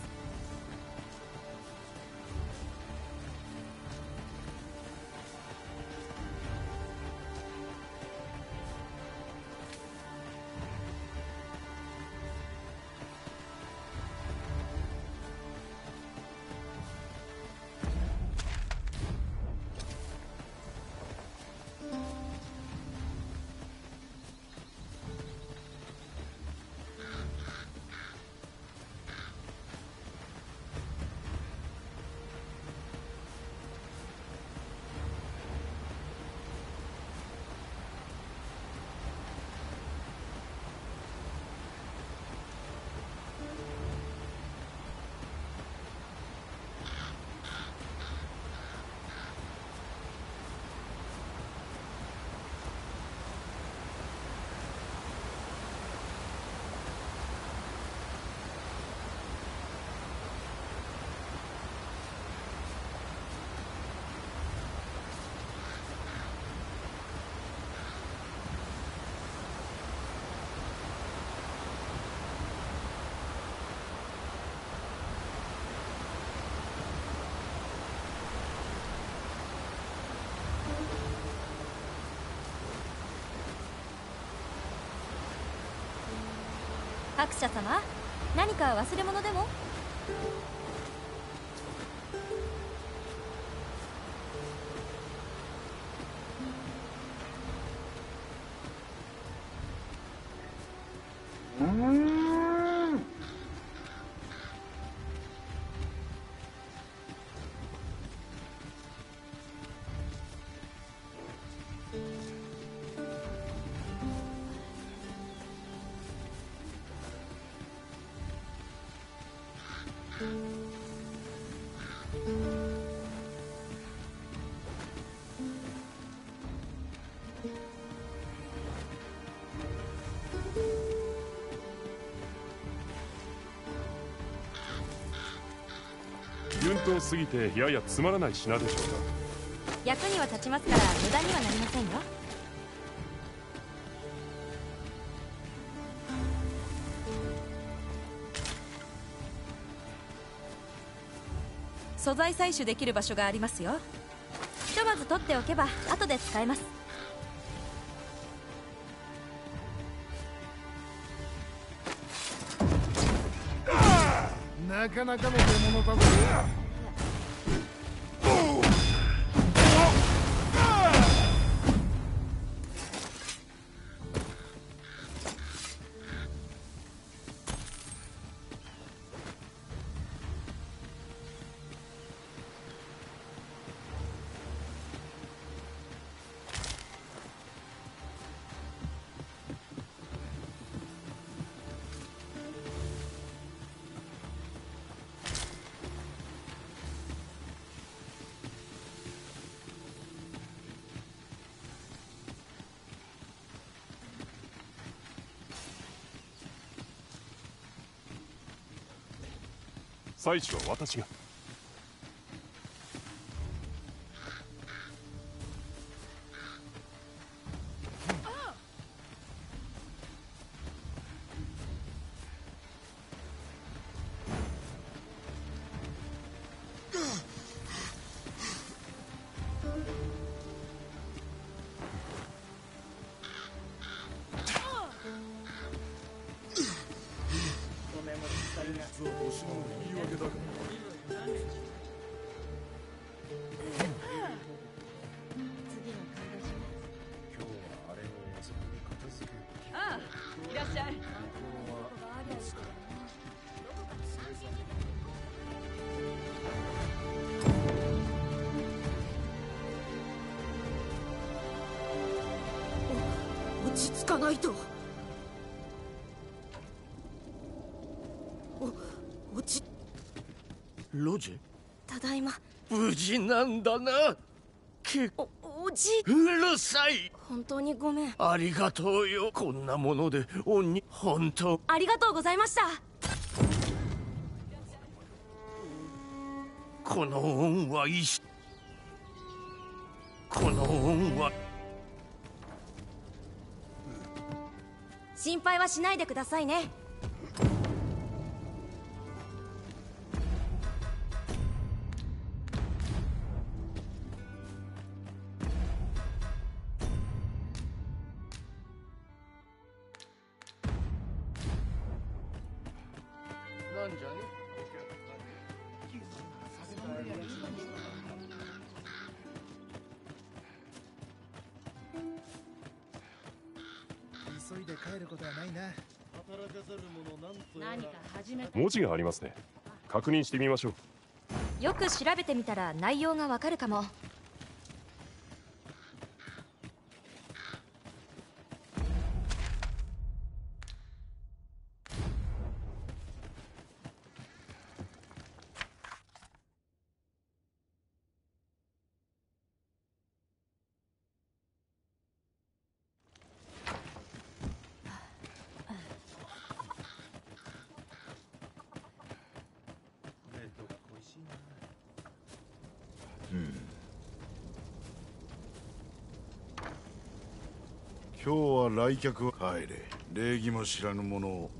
伯爵様？何か忘れ物でも？順当すぎてややつまらない品でしょうか。役には立ちますから無駄にはなりませんよ。素材採取できる場所がありますよ。ひとまず取っておけば後で使えます。なかなかの出物だぜ最初は私が。ち着かないと。お落ちロジェただいま。無事なんだな。けおおじうるさい。本当にごめん。ありがとうよ。こんなもので恩に本当。ありがとうございました。この恩は一この恩は心配はしないでくださいね。文字がありますね。確認してみましょう。よく調べてみたら内容がわかるかも今日は来客は帰れ。礼儀も知らぬ者を。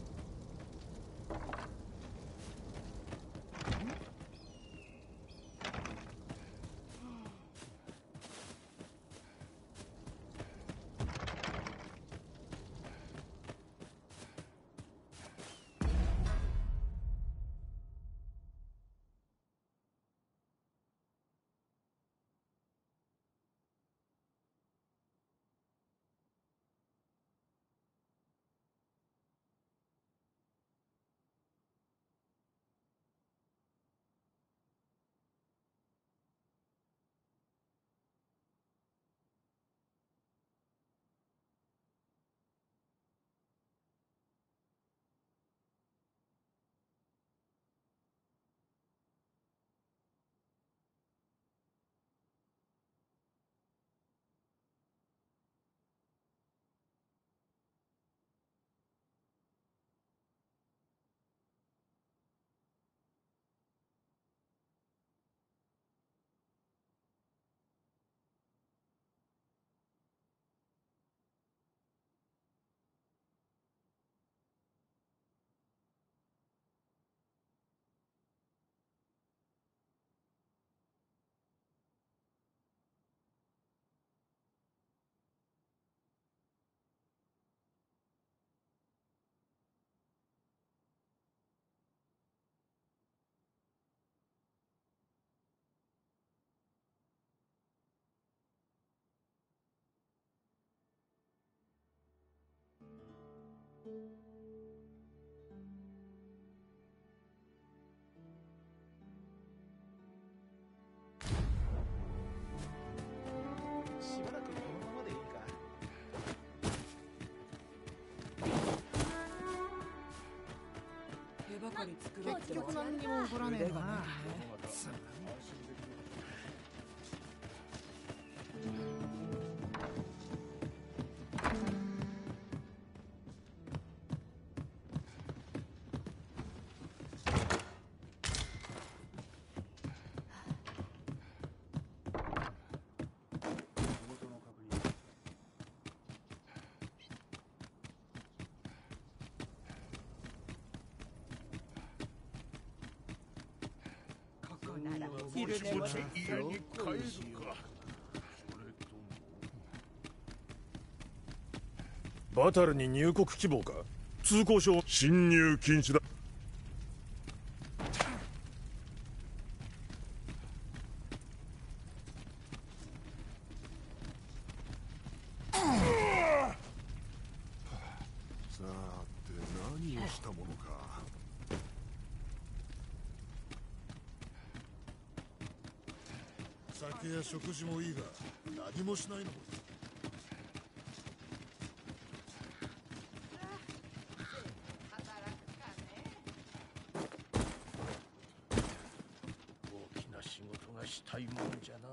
手ばかり作ろうって結局何にも起こらねえな昼寝もでき家に帰るかバタルに入国希望か？通行証侵入禁止だ酒や食事もいいが何もしないのも大きな仕事がしたいもんじゃな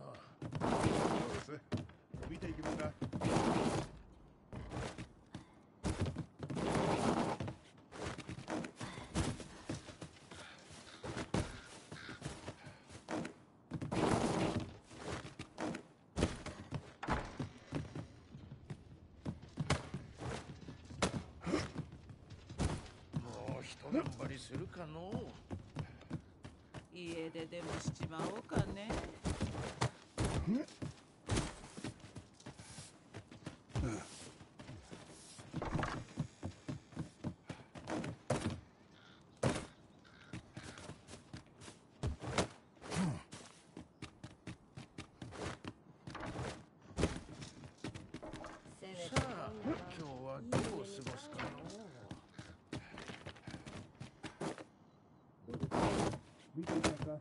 そうです見ていきますかもう一頑張りするかのう。家ででもしちまおうかねさあ今日はどう過ごすかの見ていきますか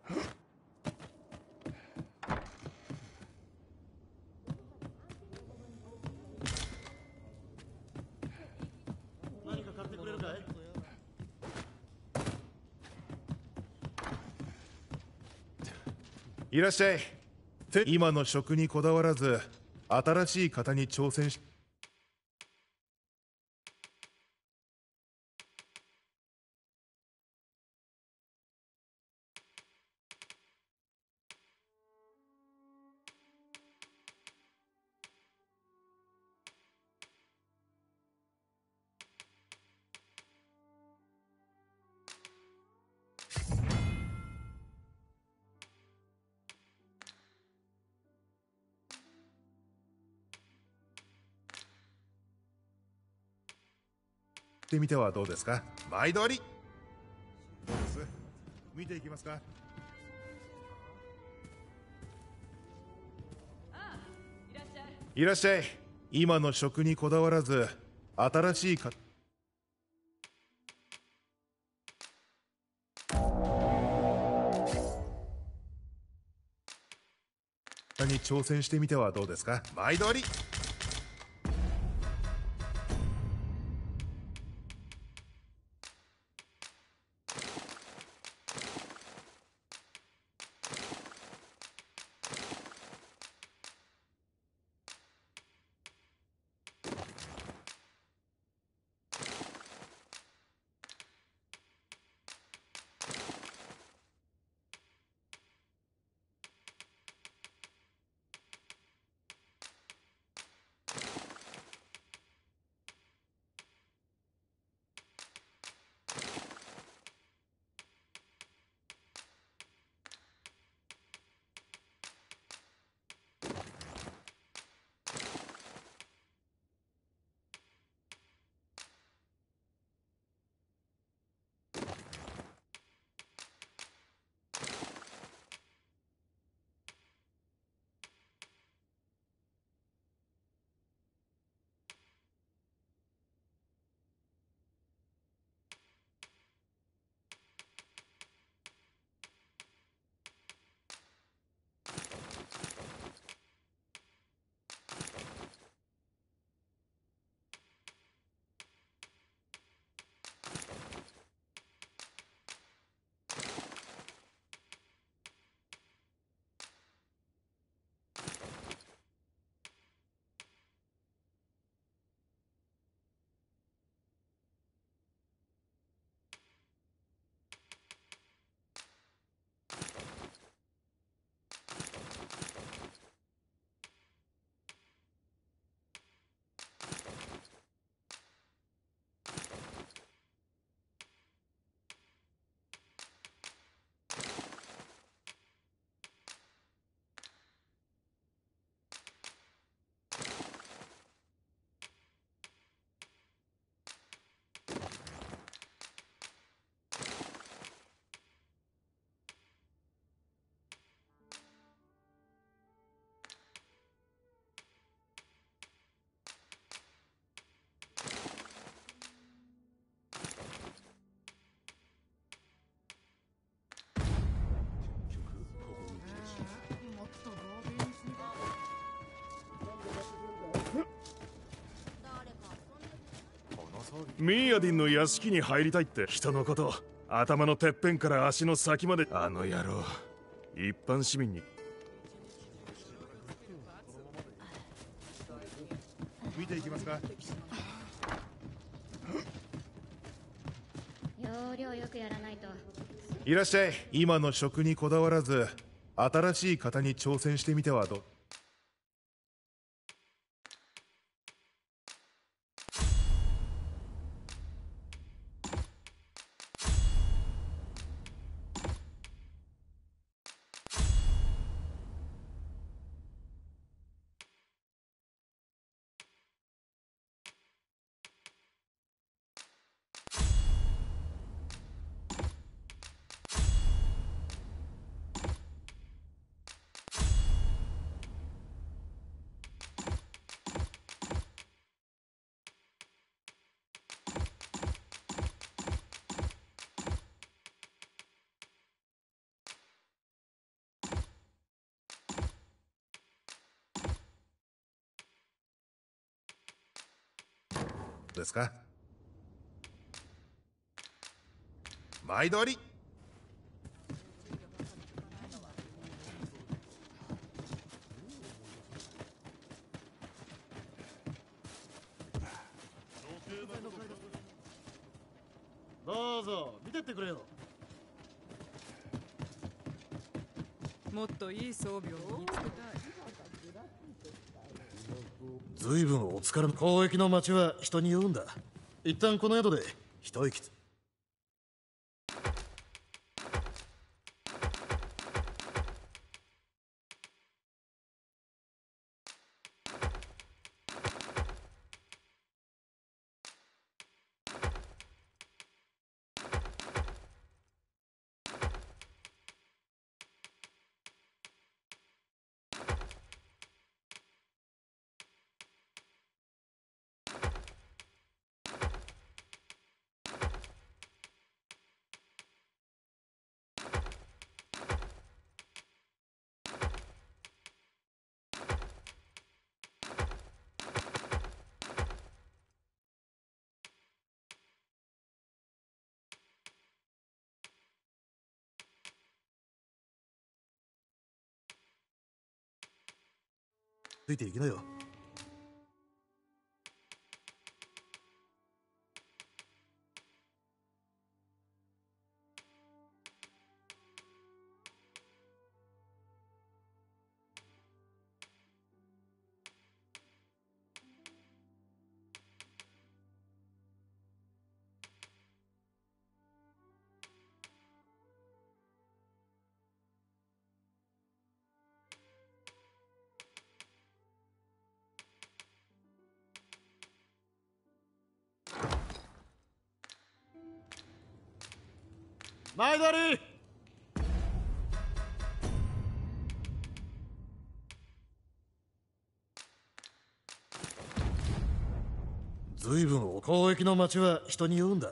何か買ってくれるかいいらっしゃい。今の職にこだわらず新しい方に挑戦してみてはどうですか？毎度あり。どうです見ていきますか。いらっしゃい。今の食にこだわらず新しいかに挑戦してみてはどうですか？毎度ありミーアディンの屋敷に入りたいって人のこと頭のてっぺんから足の先まであの野郎。一般市民に。見ていきますか。要領よくやらないと。いらっしゃい。今の職にこだわらず新しい型に挑戦してみてはどう？ですか？毎度あり。どうぞ見てってくれよ。もっといい装備を身につけたい随分お疲れの。交易の街は人に酔うんだ。一旦この宿で。一息つ。いていきなよ。前取り。随分交易の街は人に酔うんだ。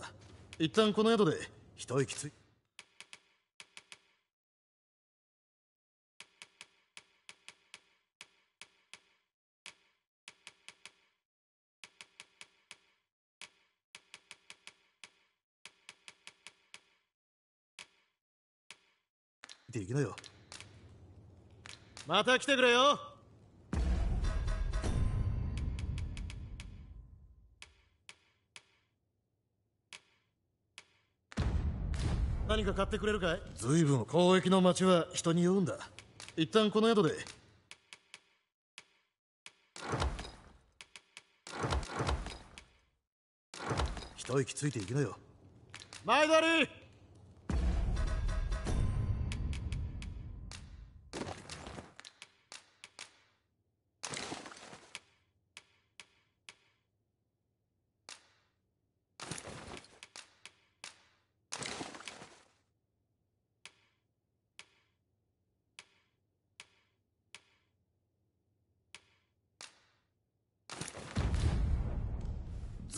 一旦この宿で一息つい。見ていきなよ。また来てくれよ。何か買ってくれるかい？随分交易の街は人に酔うんだ。一旦この宿で。一息ついていきなよ。前取り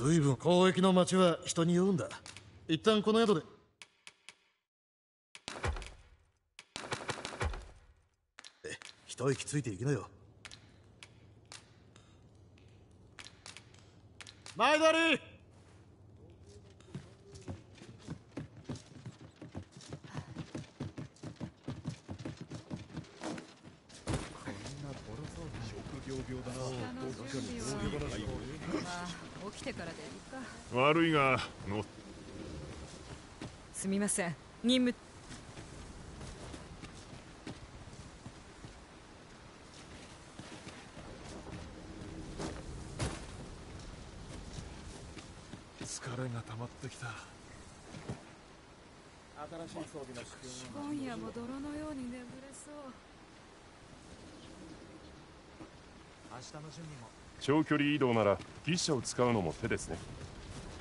随分交易の街は人に酔うんだ。一旦この宿で。え一息ついていきなよ。前取り明だなどっかに土下話まあ起きてからでいいか悪いがの。すみません。任務。疲れが溜まってきた。新しい装備の試験今夜も泥のように眠れそう。明日の準備も。長距離移動なら牛車を使うのも手ですね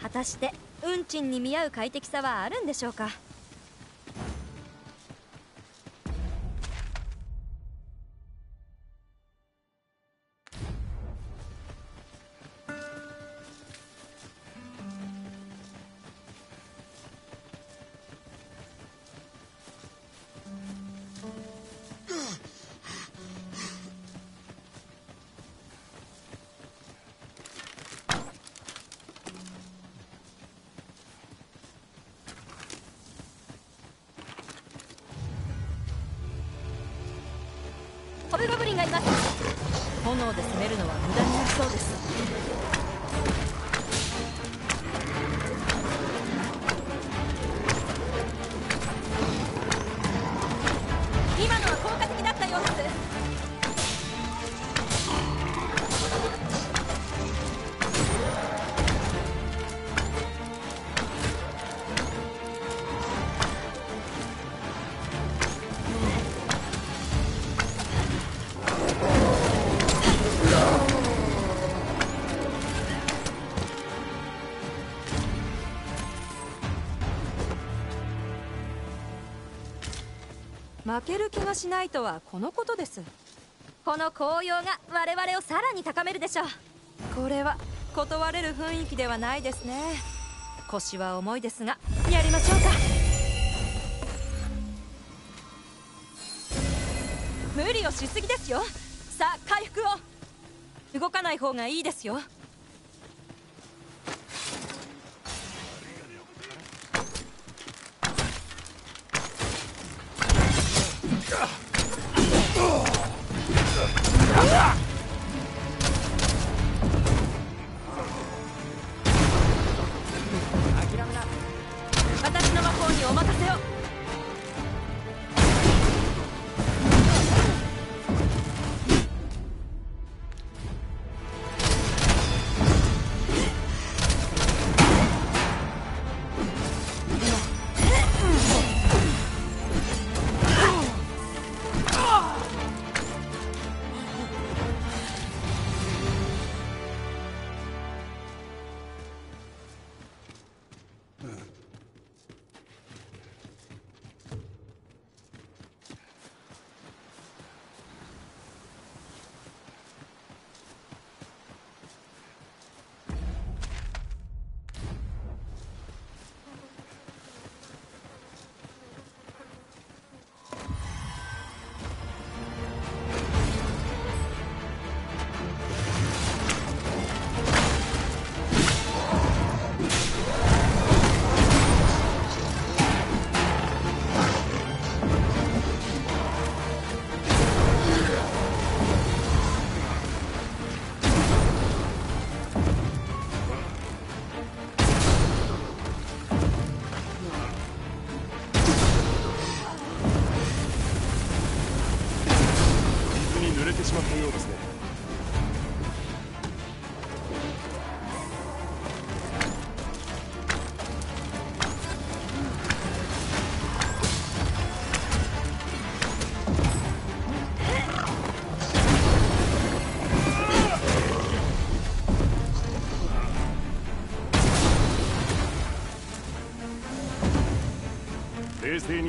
果たして運賃に見合う快適さはあるんでしょうか？ゴブリンがいます。炎で攻めるのは無駄になりそうです。負ける気がしないとはこのことです。この紅葉が我々をさらに高めるでしょう。これは断れる雰囲気ではないですね。腰は重いですがやりましょうか。無理をしすぎですよ。さあ回復を。動かない方がいいですよ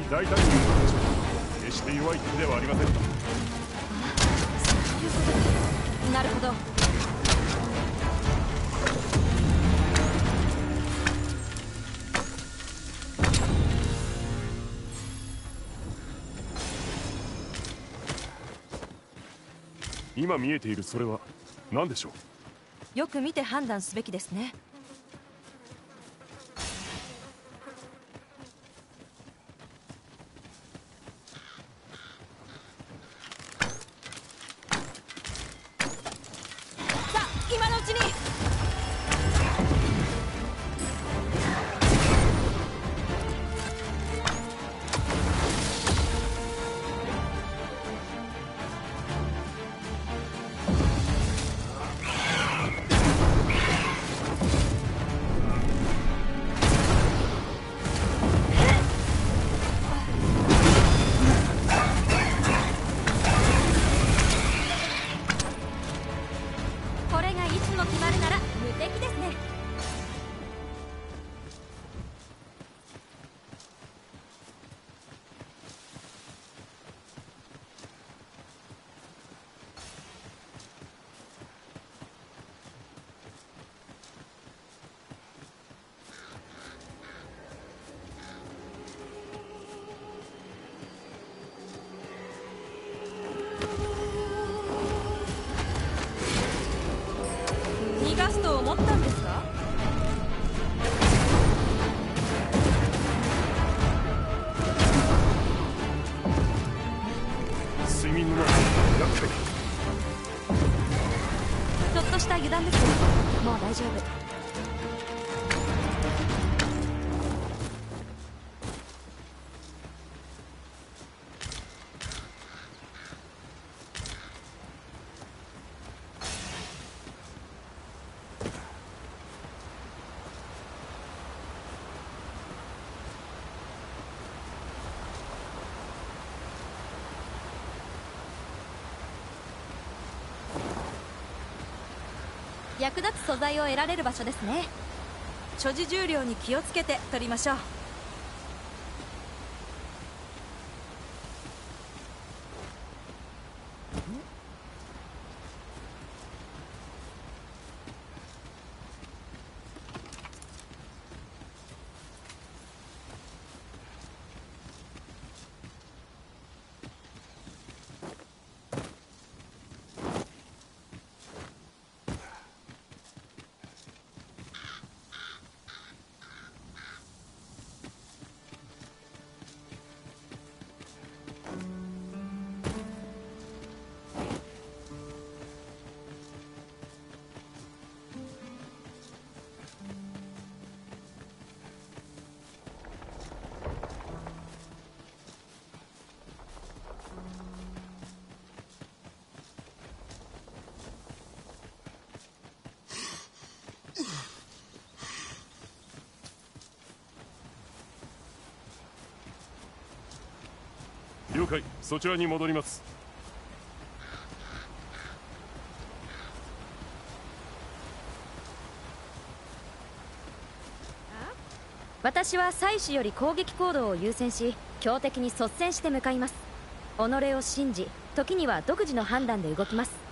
に大胆に決して弱い敵ではありませんなるほど。今見えているそれは何でしょう？よく見て判断すべきですね役立つ素材を得られる場所ですね。所持重量に気をつけて取りましょう。そちらに戻ります。私は採取より攻撃行動を優先し強敵に率先して向かいます。己を信じ時には独自の判断で動きます。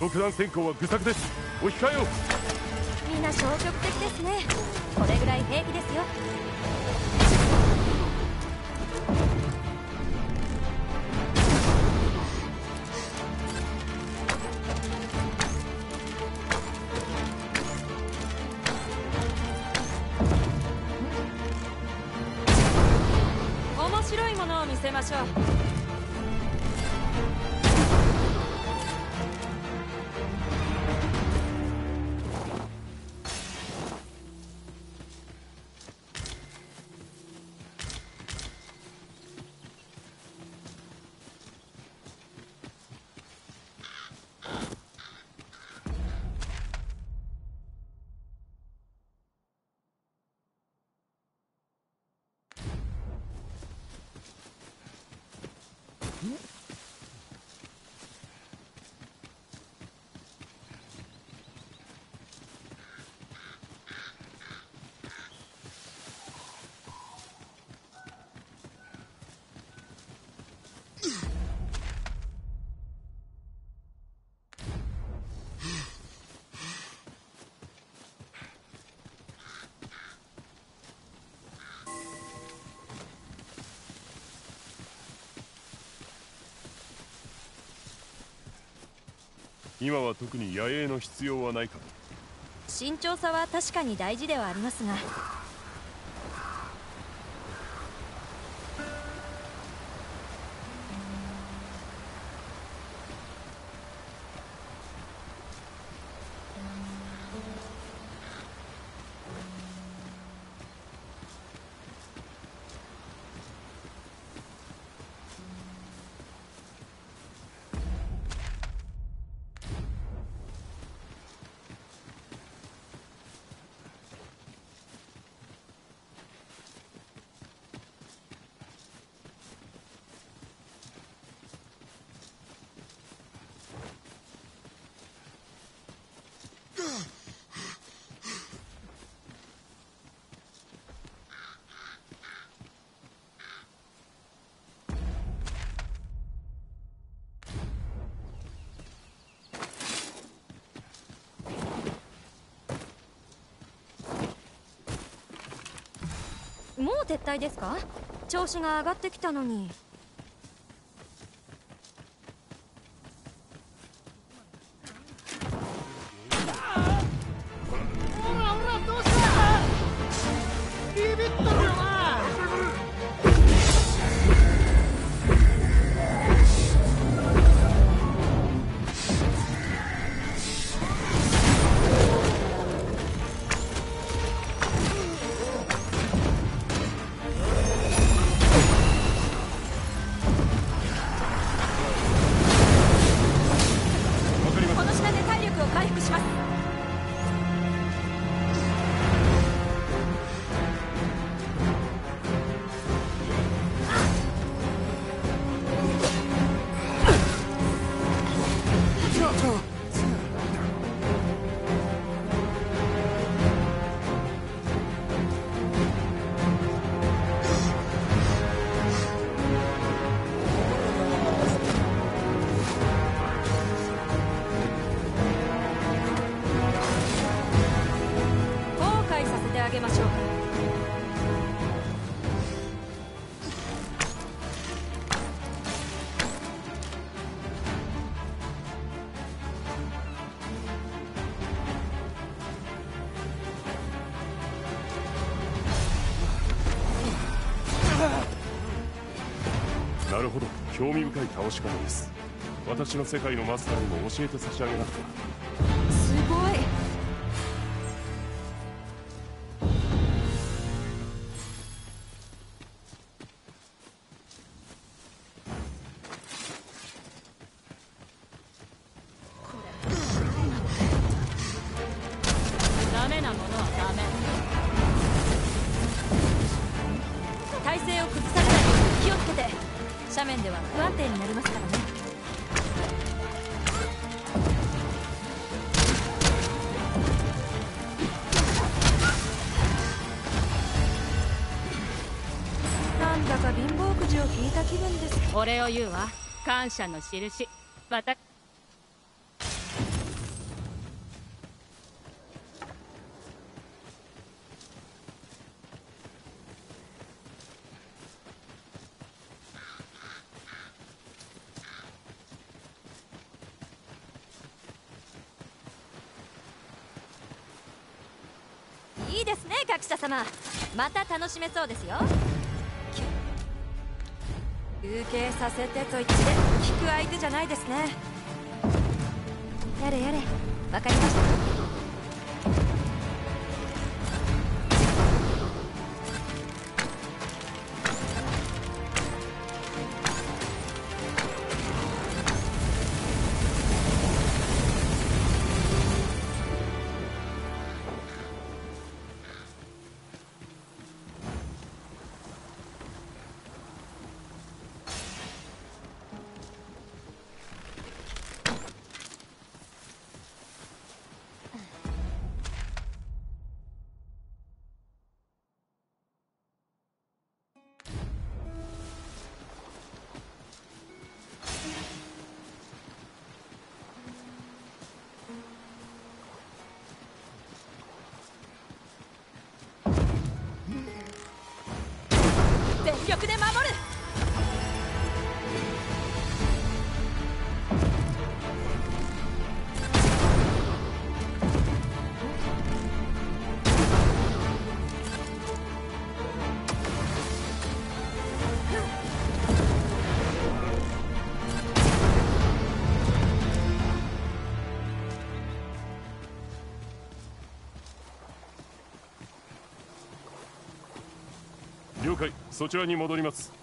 独断専行は愚策です。お控えを。みんな消極的ですね。これぐらい平気ですよ。面白いものを見せましょう。今は特に野営の必要はないか慎重さは確かに大事ではありますが。もう撤退ですか？調子が上がってきたのに。深い倒し方です。私の世界のマスターにも教えて差し上げなくては分です俺を言うわ。感謝の印。また。いいですね学者様。また楽しめそうですよ。休憩させてと言って聞く相手じゃないですね。やれやれ。わかりました。そちらに戻ります。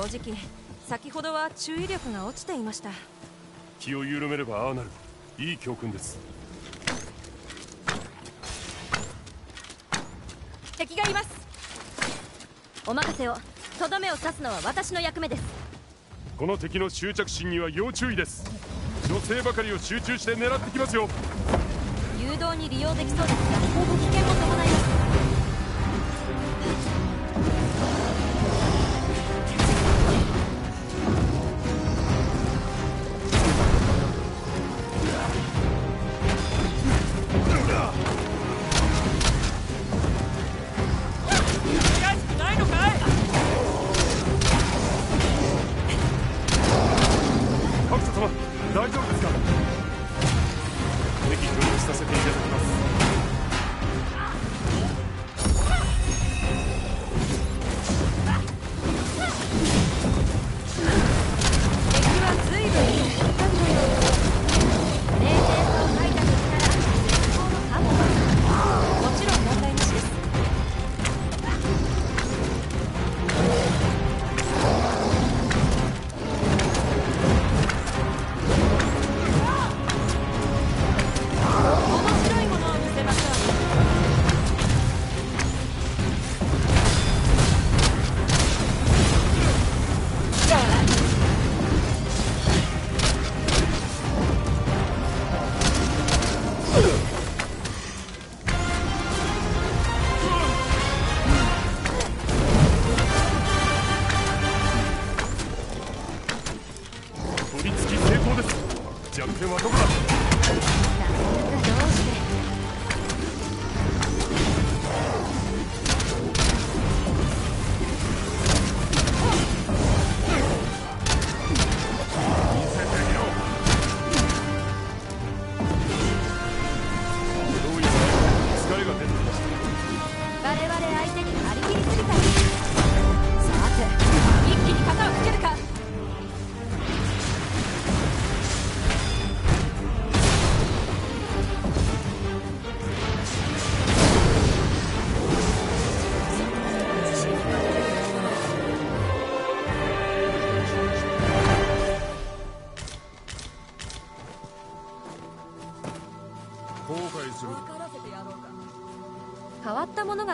正直先ほどは注意力が落ちていました。気を緩めればああなる。いい教訓です。敵がいます。お任せを。とどめを刺すのは私の役目です。この敵の執着心には要注意です。女性ばかりを集中して狙ってきますよ。誘導に利用できそうですが危険も伴います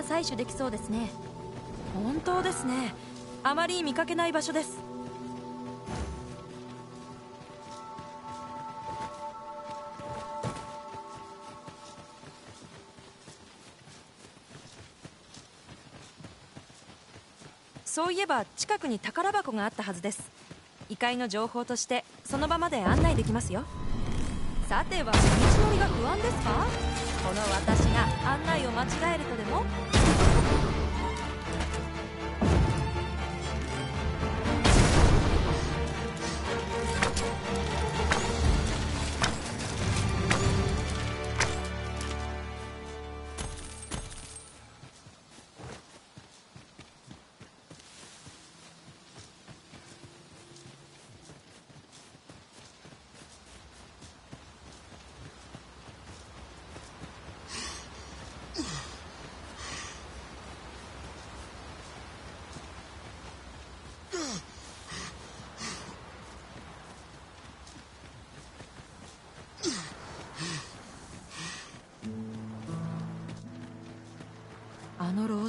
採取できそうですね。本当ですね。あまり見かけない場所です。そういえば近くに宝箱があったはずです。異界の情報としてその場まで案内できますよ。さては道のりが不安ですか？この私が案内を間違えるとでも？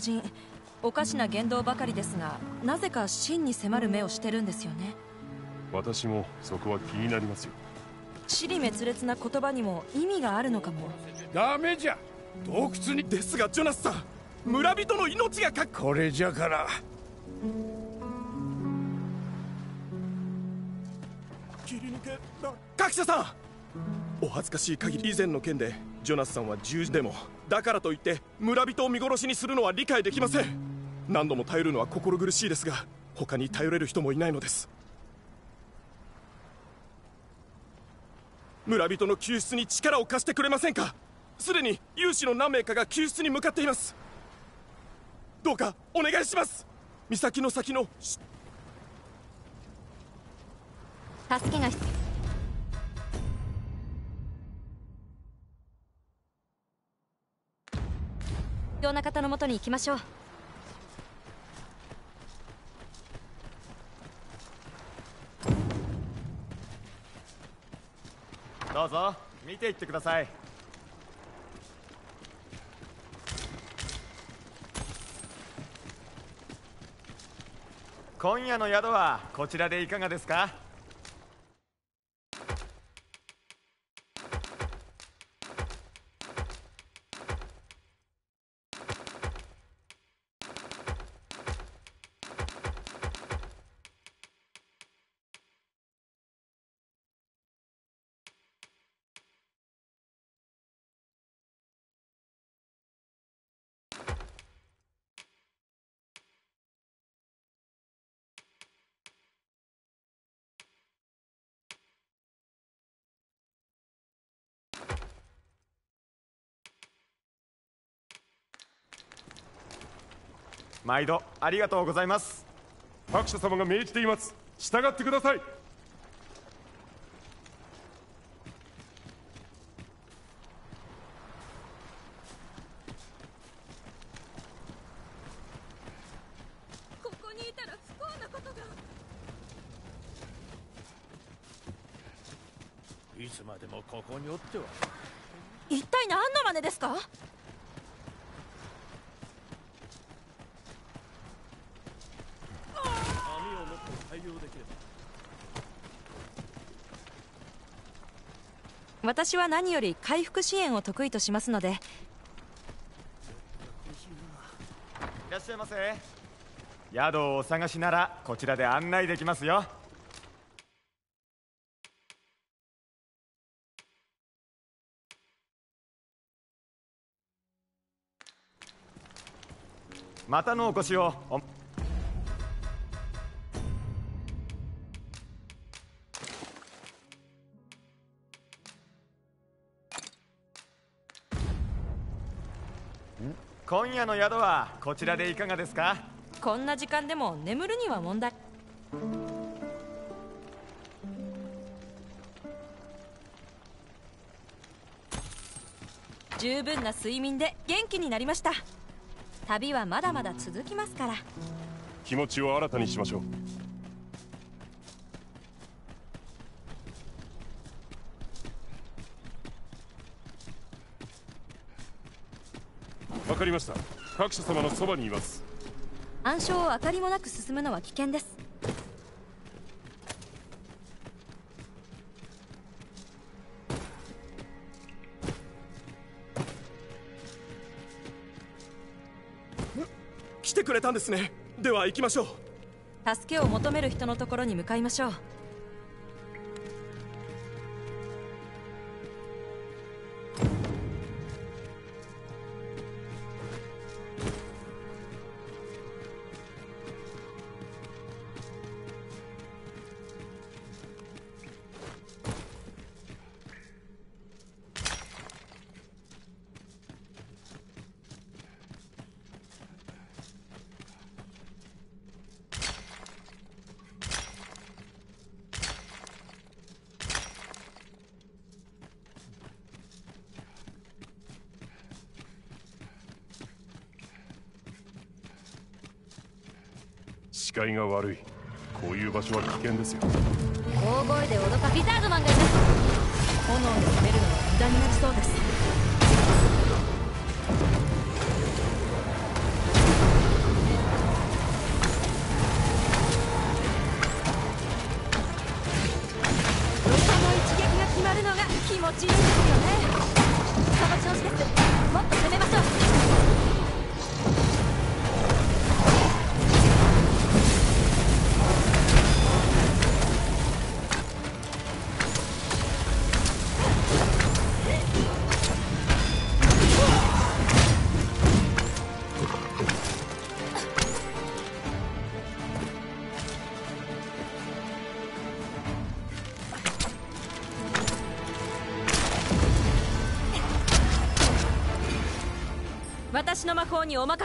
人おかしな言動ばかりですがなぜか真に迫る目をしてるんですよね。私もそこは気になりますよ。尻滅裂な言葉にも意味があるのかも。ダメじゃ。洞窟にですがジョナスさん。村人の命がかこれじゃから。切り抜け。だ各社さん。お恥ずかしい限り以前の件でジョナスさんは十字でもだからといって村人を見殺しにするのは理解できません。何度も頼るのは心苦しいですが他に頼れる人もいないのです。村人の救出に力を貸してくれませんか？すでに有志の何名かが救出に向かっています。どうかお願いします。岬の先の助けが必要。な方のもとに行きましょう。どうぞ見ていってください。今夜の宿はこちらでいかがですか？毎度ありがとうございます。白書様が命じています。従ってください。ここにいたら不幸なことが。いつまでもここにおっては。一体何の真似ですか網をもっと改良できれば私は何より回復支援を得意としますので。いらっしゃいませ。宿をお探しならこちらで案内できますよ。またのお越しを。今夜の宿はこちらでいかがですか？こんな時間でも眠るには問題。十分な睡眠で元気になりました。旅はまだまだ続きますから。気持ちを新たにしましょうかりました。各社様のそばにいます。暗証を明かりもなく進むのは危険です。来てくれたんですね。では行きましょう。助けを求める人のところに向かいましょう視界が悪い。こういう場所は危険ですよ。大声で脅か。リザードマンがいます。炎で攻めるのは無駄になりそうです。私の魔法にお任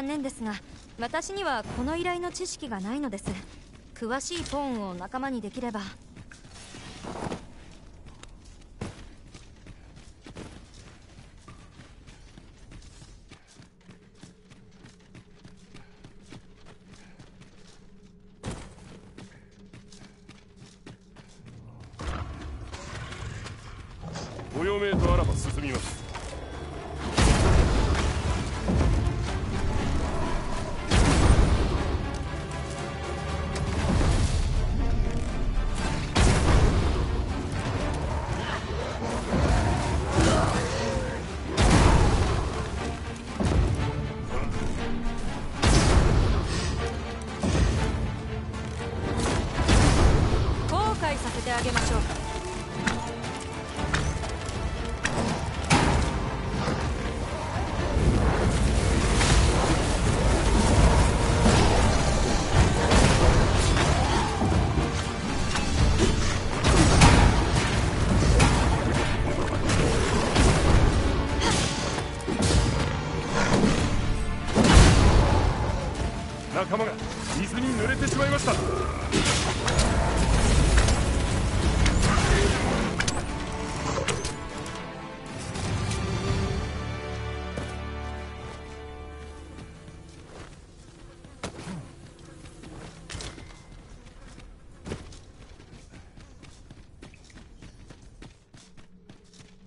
残念ですが私にはこの依頼の知識がないのです。詳しいポーンを仲間にできれば。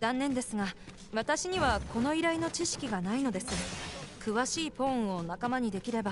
残念ですが私にはこの依頼の知識がないのです。詳しいポーンを仲間にできれば。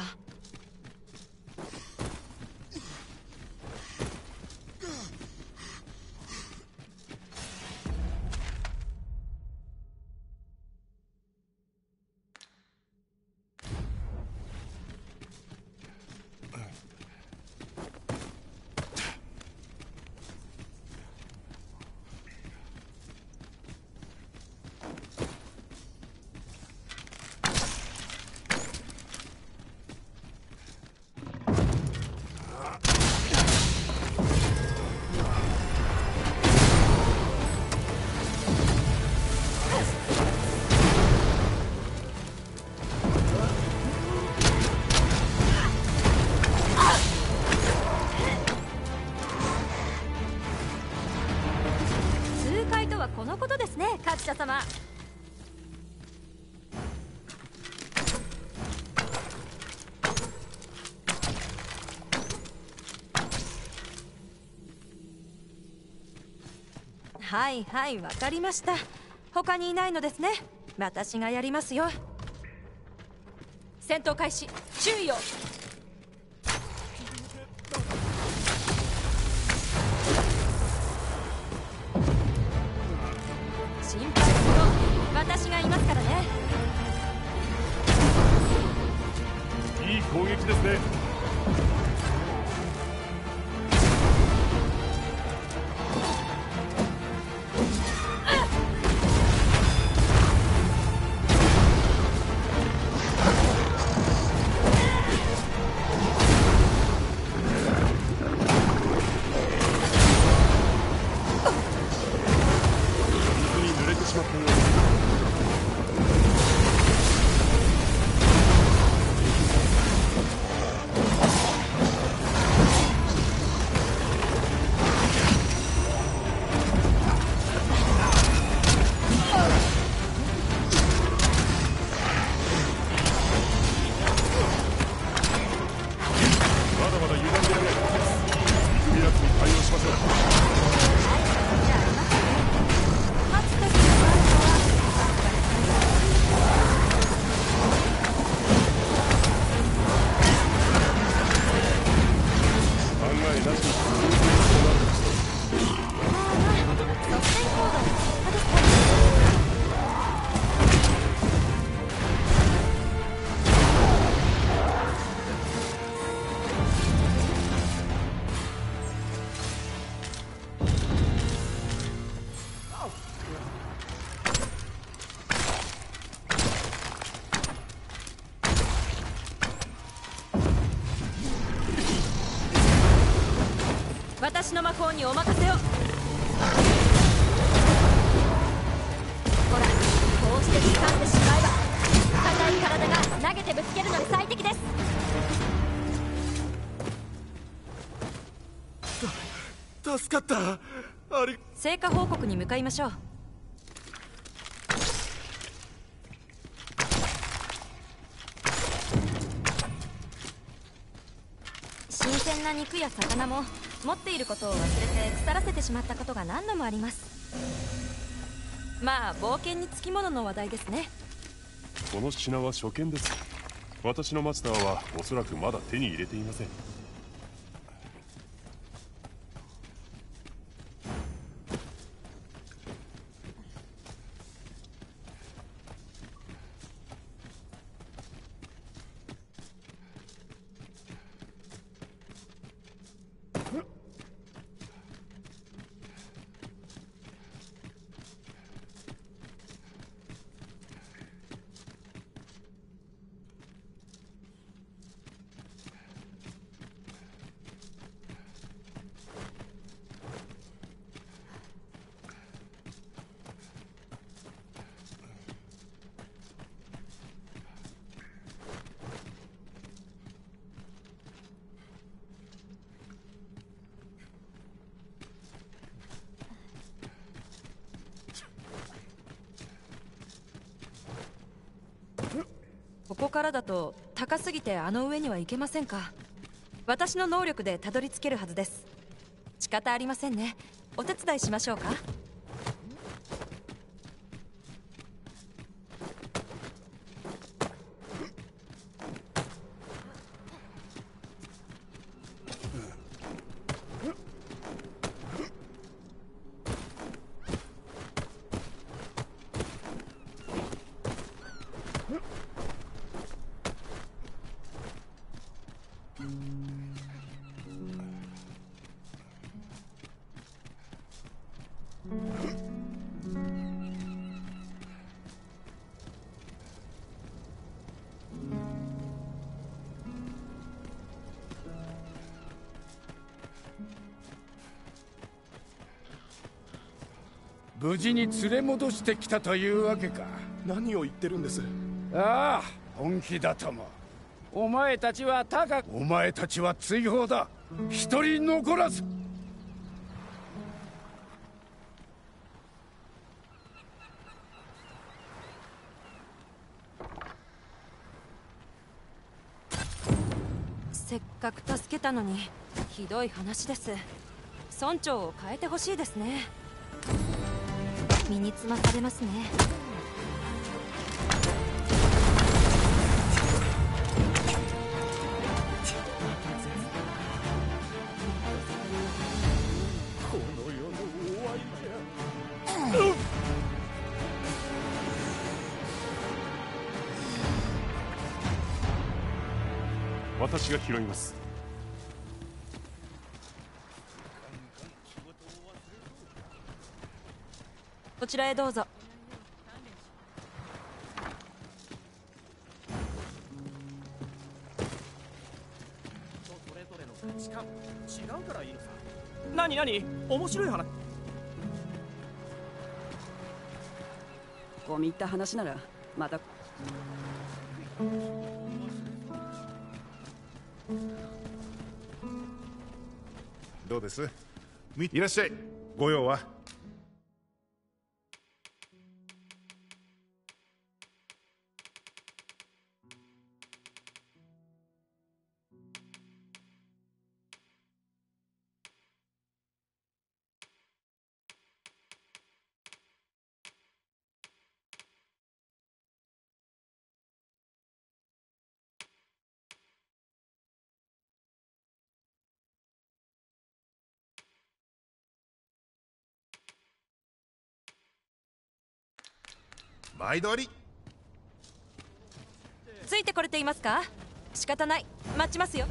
はいはいわかりました。他にいないのですね。私がやりますよ。戦闘開始注意を。心配する私がいますからね。いい攻撃ですね。私の魔法にお任せを。ほらこうして掴んでしまえば硬い体が投げてぶつけるのに最適です。助かった。あり。成果報告に向かいましょう。新鮮な肉や魚も持っていることを忘れて腐らせてしまったことが何度もあります。まあ冒険につきものの話題ですね。この品は初見です。私のマスターはおそらくまだ手に入れていませんここからだと高すぎてあの上には行けませんか？私の能力でたどり着けるはずです。仕方ありませんね。お手伝いしましょうか？無事に連れ戻してきたというわけか。何を言ってるんです？ああ本気だとも。お前たちは高く。お前たちは追放だ。一人残らず。せっかく助けたのにひどい話です。村長を変えてほしいですね身につまされますね。私が拾います。ちらへどうぞ。それぞれの価値観違うからいいのさ。何何？面白い話。込み入った話ならまた。どうです？みいらっしゃい。ご用は？毎度あり。ついてこれていますか？仕方ない。待ちますよ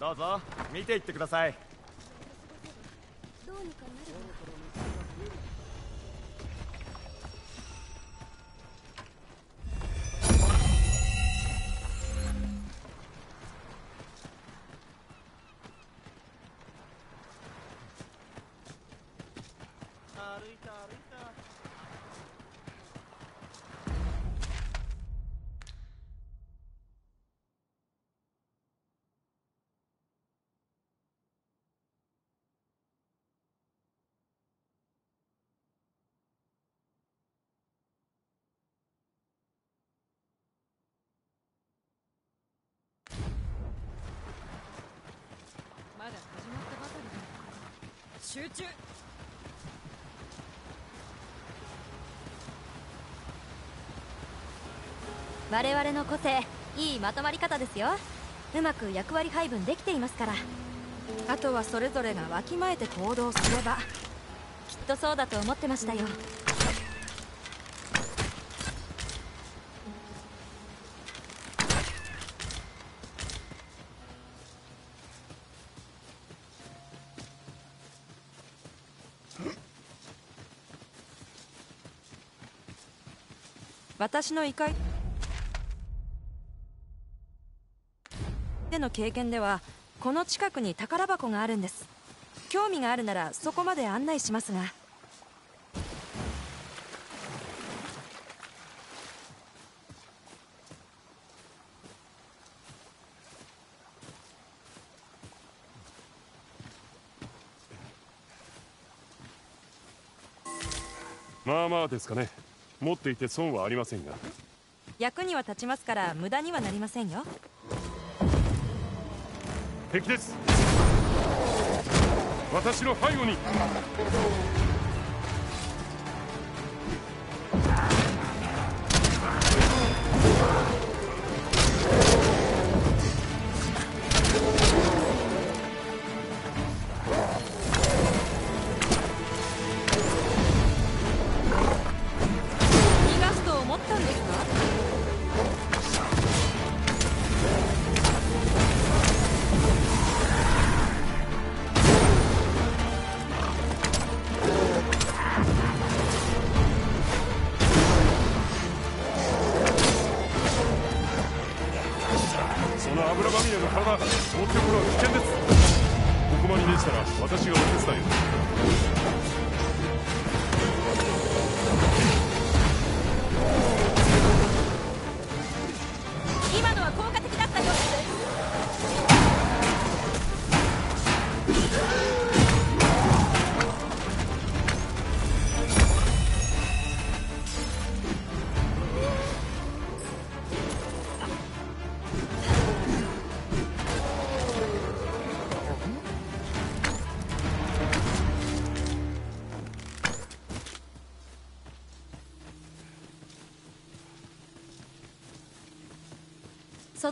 どうぞ見ていってください。我々の個性いいまとまり方ですよ。うまく役割配分できていますから。あとはそれぞれがわきまえて行動すればきっとそうだと思ってましたよ。私の異界での経験ではこの近くに宝箱があるんです。興味があるならそこまで案内しますが。まあまあですかね。持っていて損はありませんが。役には立ちますから無駄にはなりませんよ敵です。私の背後に。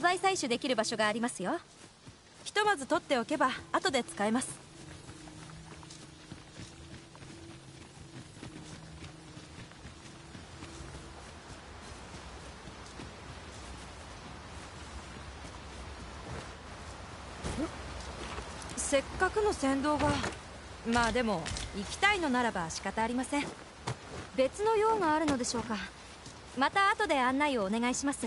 材採取できる場所がありますよ。ひとまず取っておけば後で使えます。せっかくの先導がまあでも行きたいのならば仕方ありません。別の用があるのでしょうか。また後で案内をお願いします。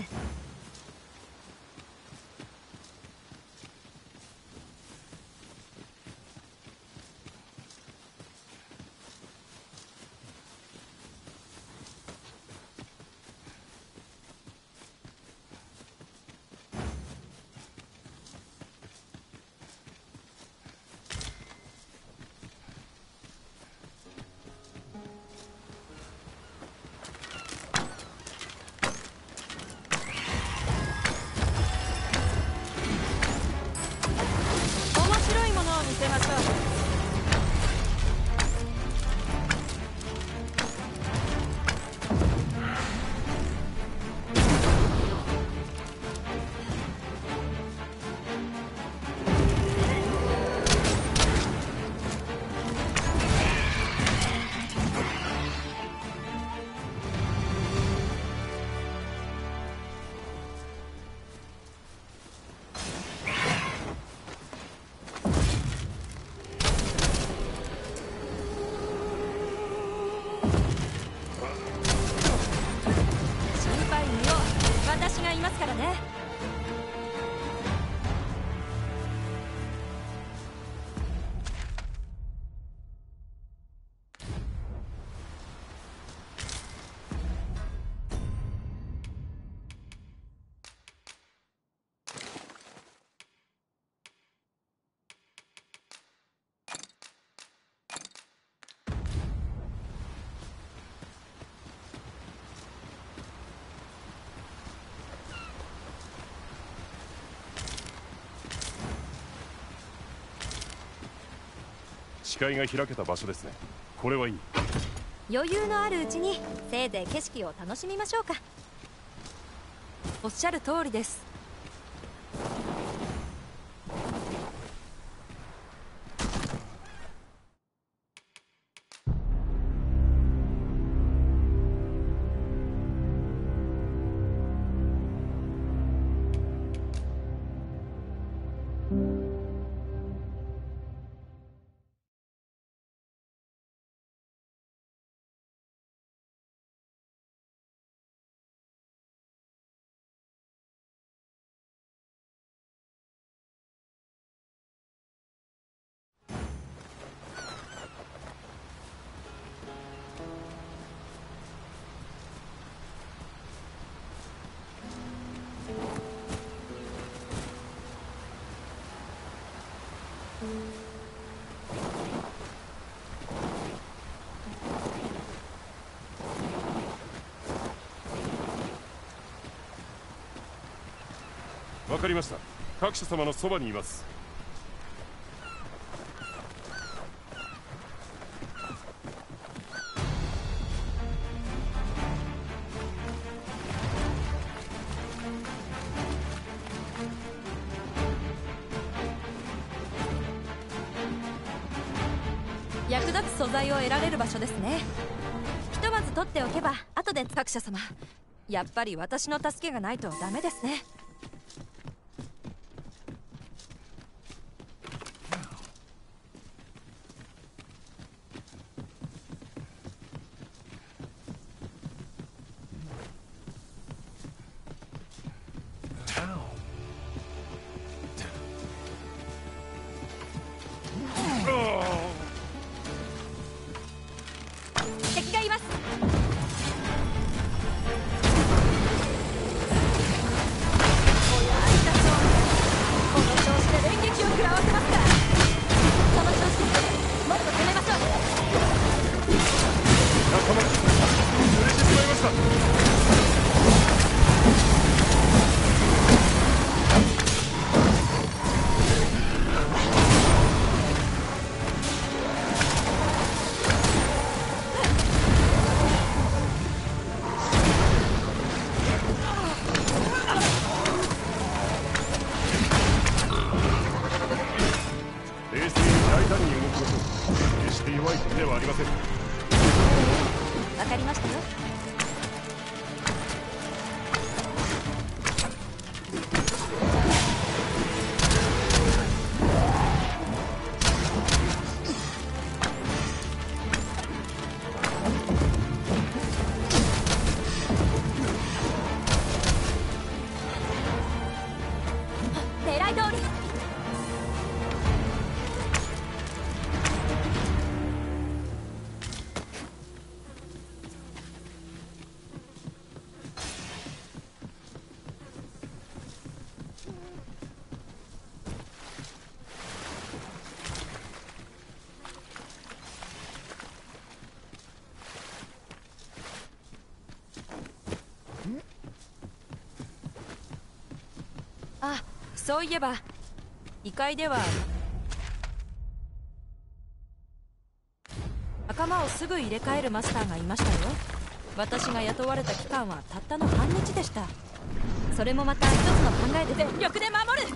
視界が開けた場所ですね。これはいい。余裕のあるうちにせいぜい景色を楽しみましょうか。おっしゃる通りです。かりました。各社様のそばにいます。役立つ素材を得られる場所ですね。ひとまず取っておけば後で各社様。やっぱり私の助けがないとダメですね。そういえば異界では仲間をすぐ入れ替えるマスターがいましたよ。私が雇われた期間はたったの半日でした。それもまた一つの考えで全力で守る。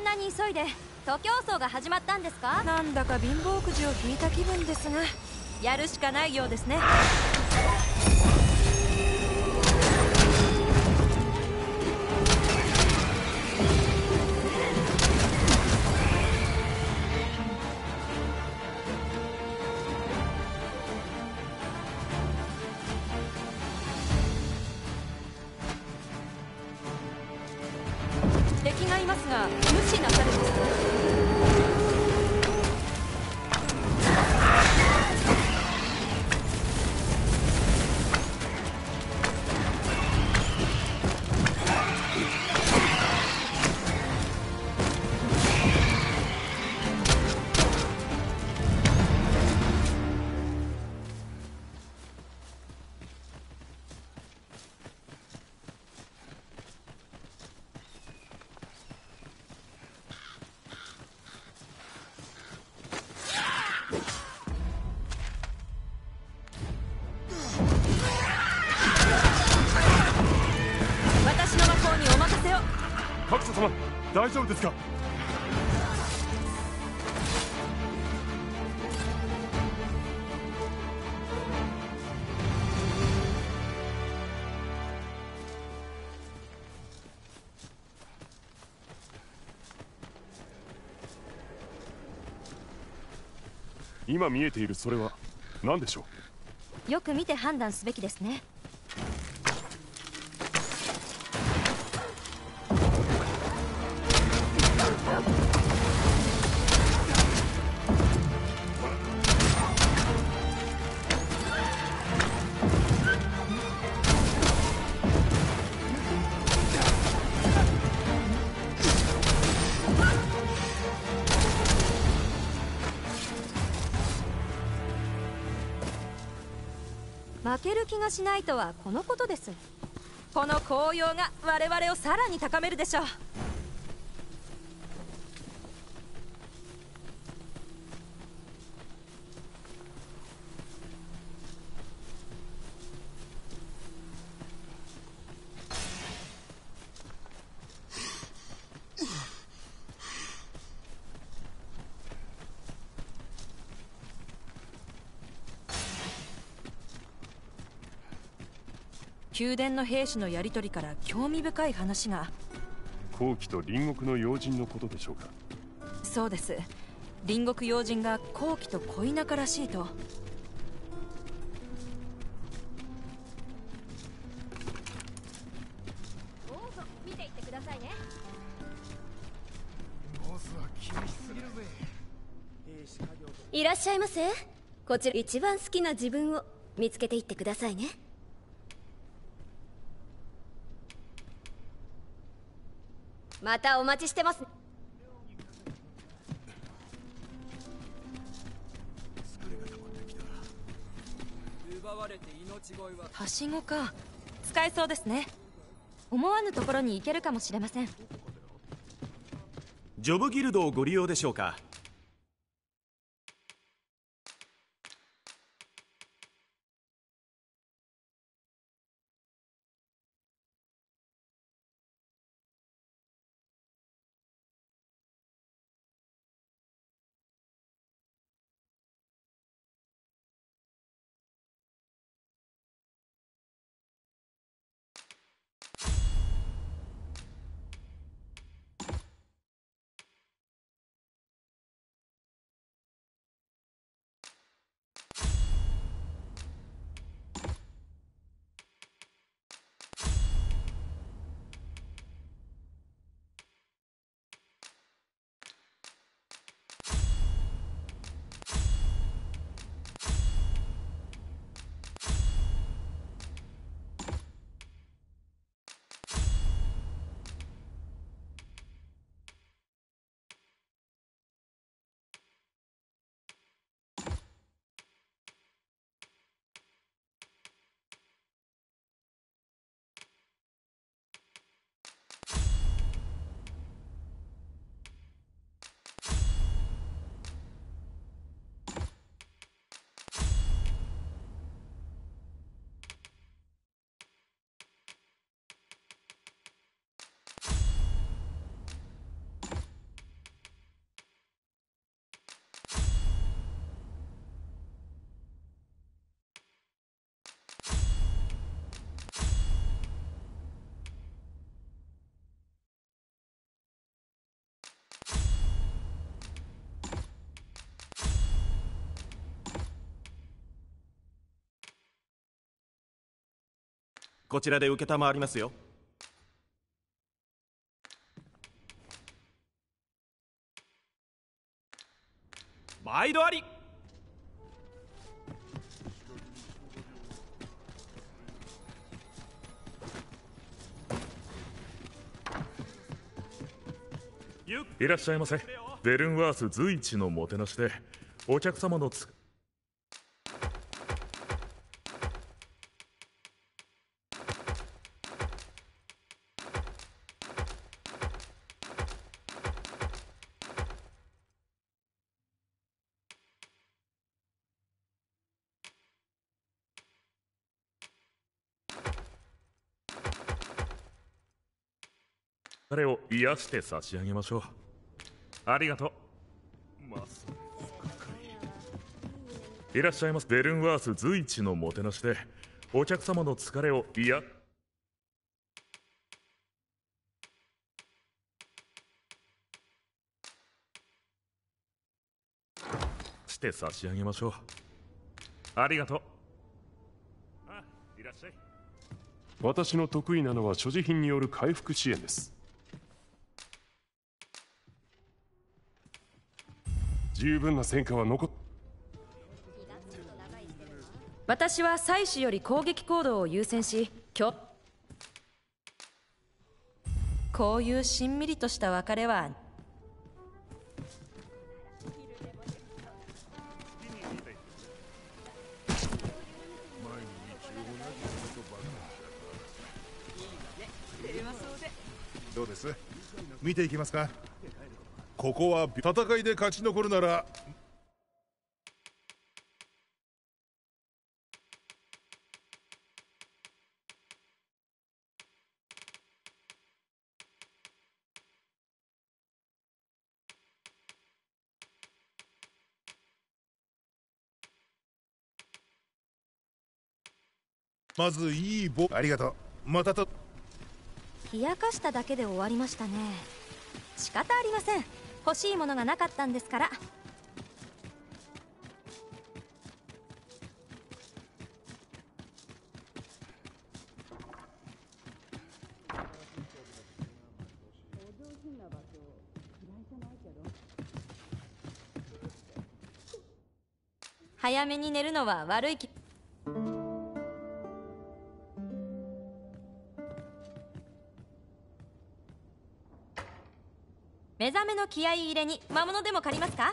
んなに急いで徒競走が始まったんですか？なんだか貧乏くじを引いた気分ですが。やるしかないようですね大丈夫ですか？今見えているそれは何でしょう？よく見て判断すべきですね。がしないとはこのことです。この紅葉が我々をさらに高めるでしょう。宮殿の兵士のやり取りから興味深い話が。後期と隣国の要人のことでしょうか？そうです。隣国要人が後期と恋仲らしいと。どうぞ見ていってくださいね。ボスは厳しすぎるぜ。いらっしゃいませ。こちら一番好きな自分を見つけていってくださいねまたお待ちしてます。奪われて命乞いははしごか。使えそうですね。思わぬところに行けるかもしれません。ジョブギルドをご利用でしょうかこちらで承りますよ。毎度あり。いらっしゃいませ。ベルンワース随一のもてなしでお客様のつ彼を癒して差し上げましょう。ありがとう。まさいらっしゃいます。ベルンワース随一のもてなしでお客様の疲れを癒。して差し上げましょう。ありがとう。あいらっしゃい。私の得意なのは所持品による回復支援です。十分な戦果は残っ私は採取より攻撃行動を優先し今日こういうしんみりとした別れはどうです？見ていきますかここは戦いで勝ち残るなら。まずいいボありがとう。またと。冷やかしただけで終わりましたね。仕方ありません。欲しいものがなかったんですから。早めに寝るのは悪い気。目覚めの気合い入れに魔物でも借りますか？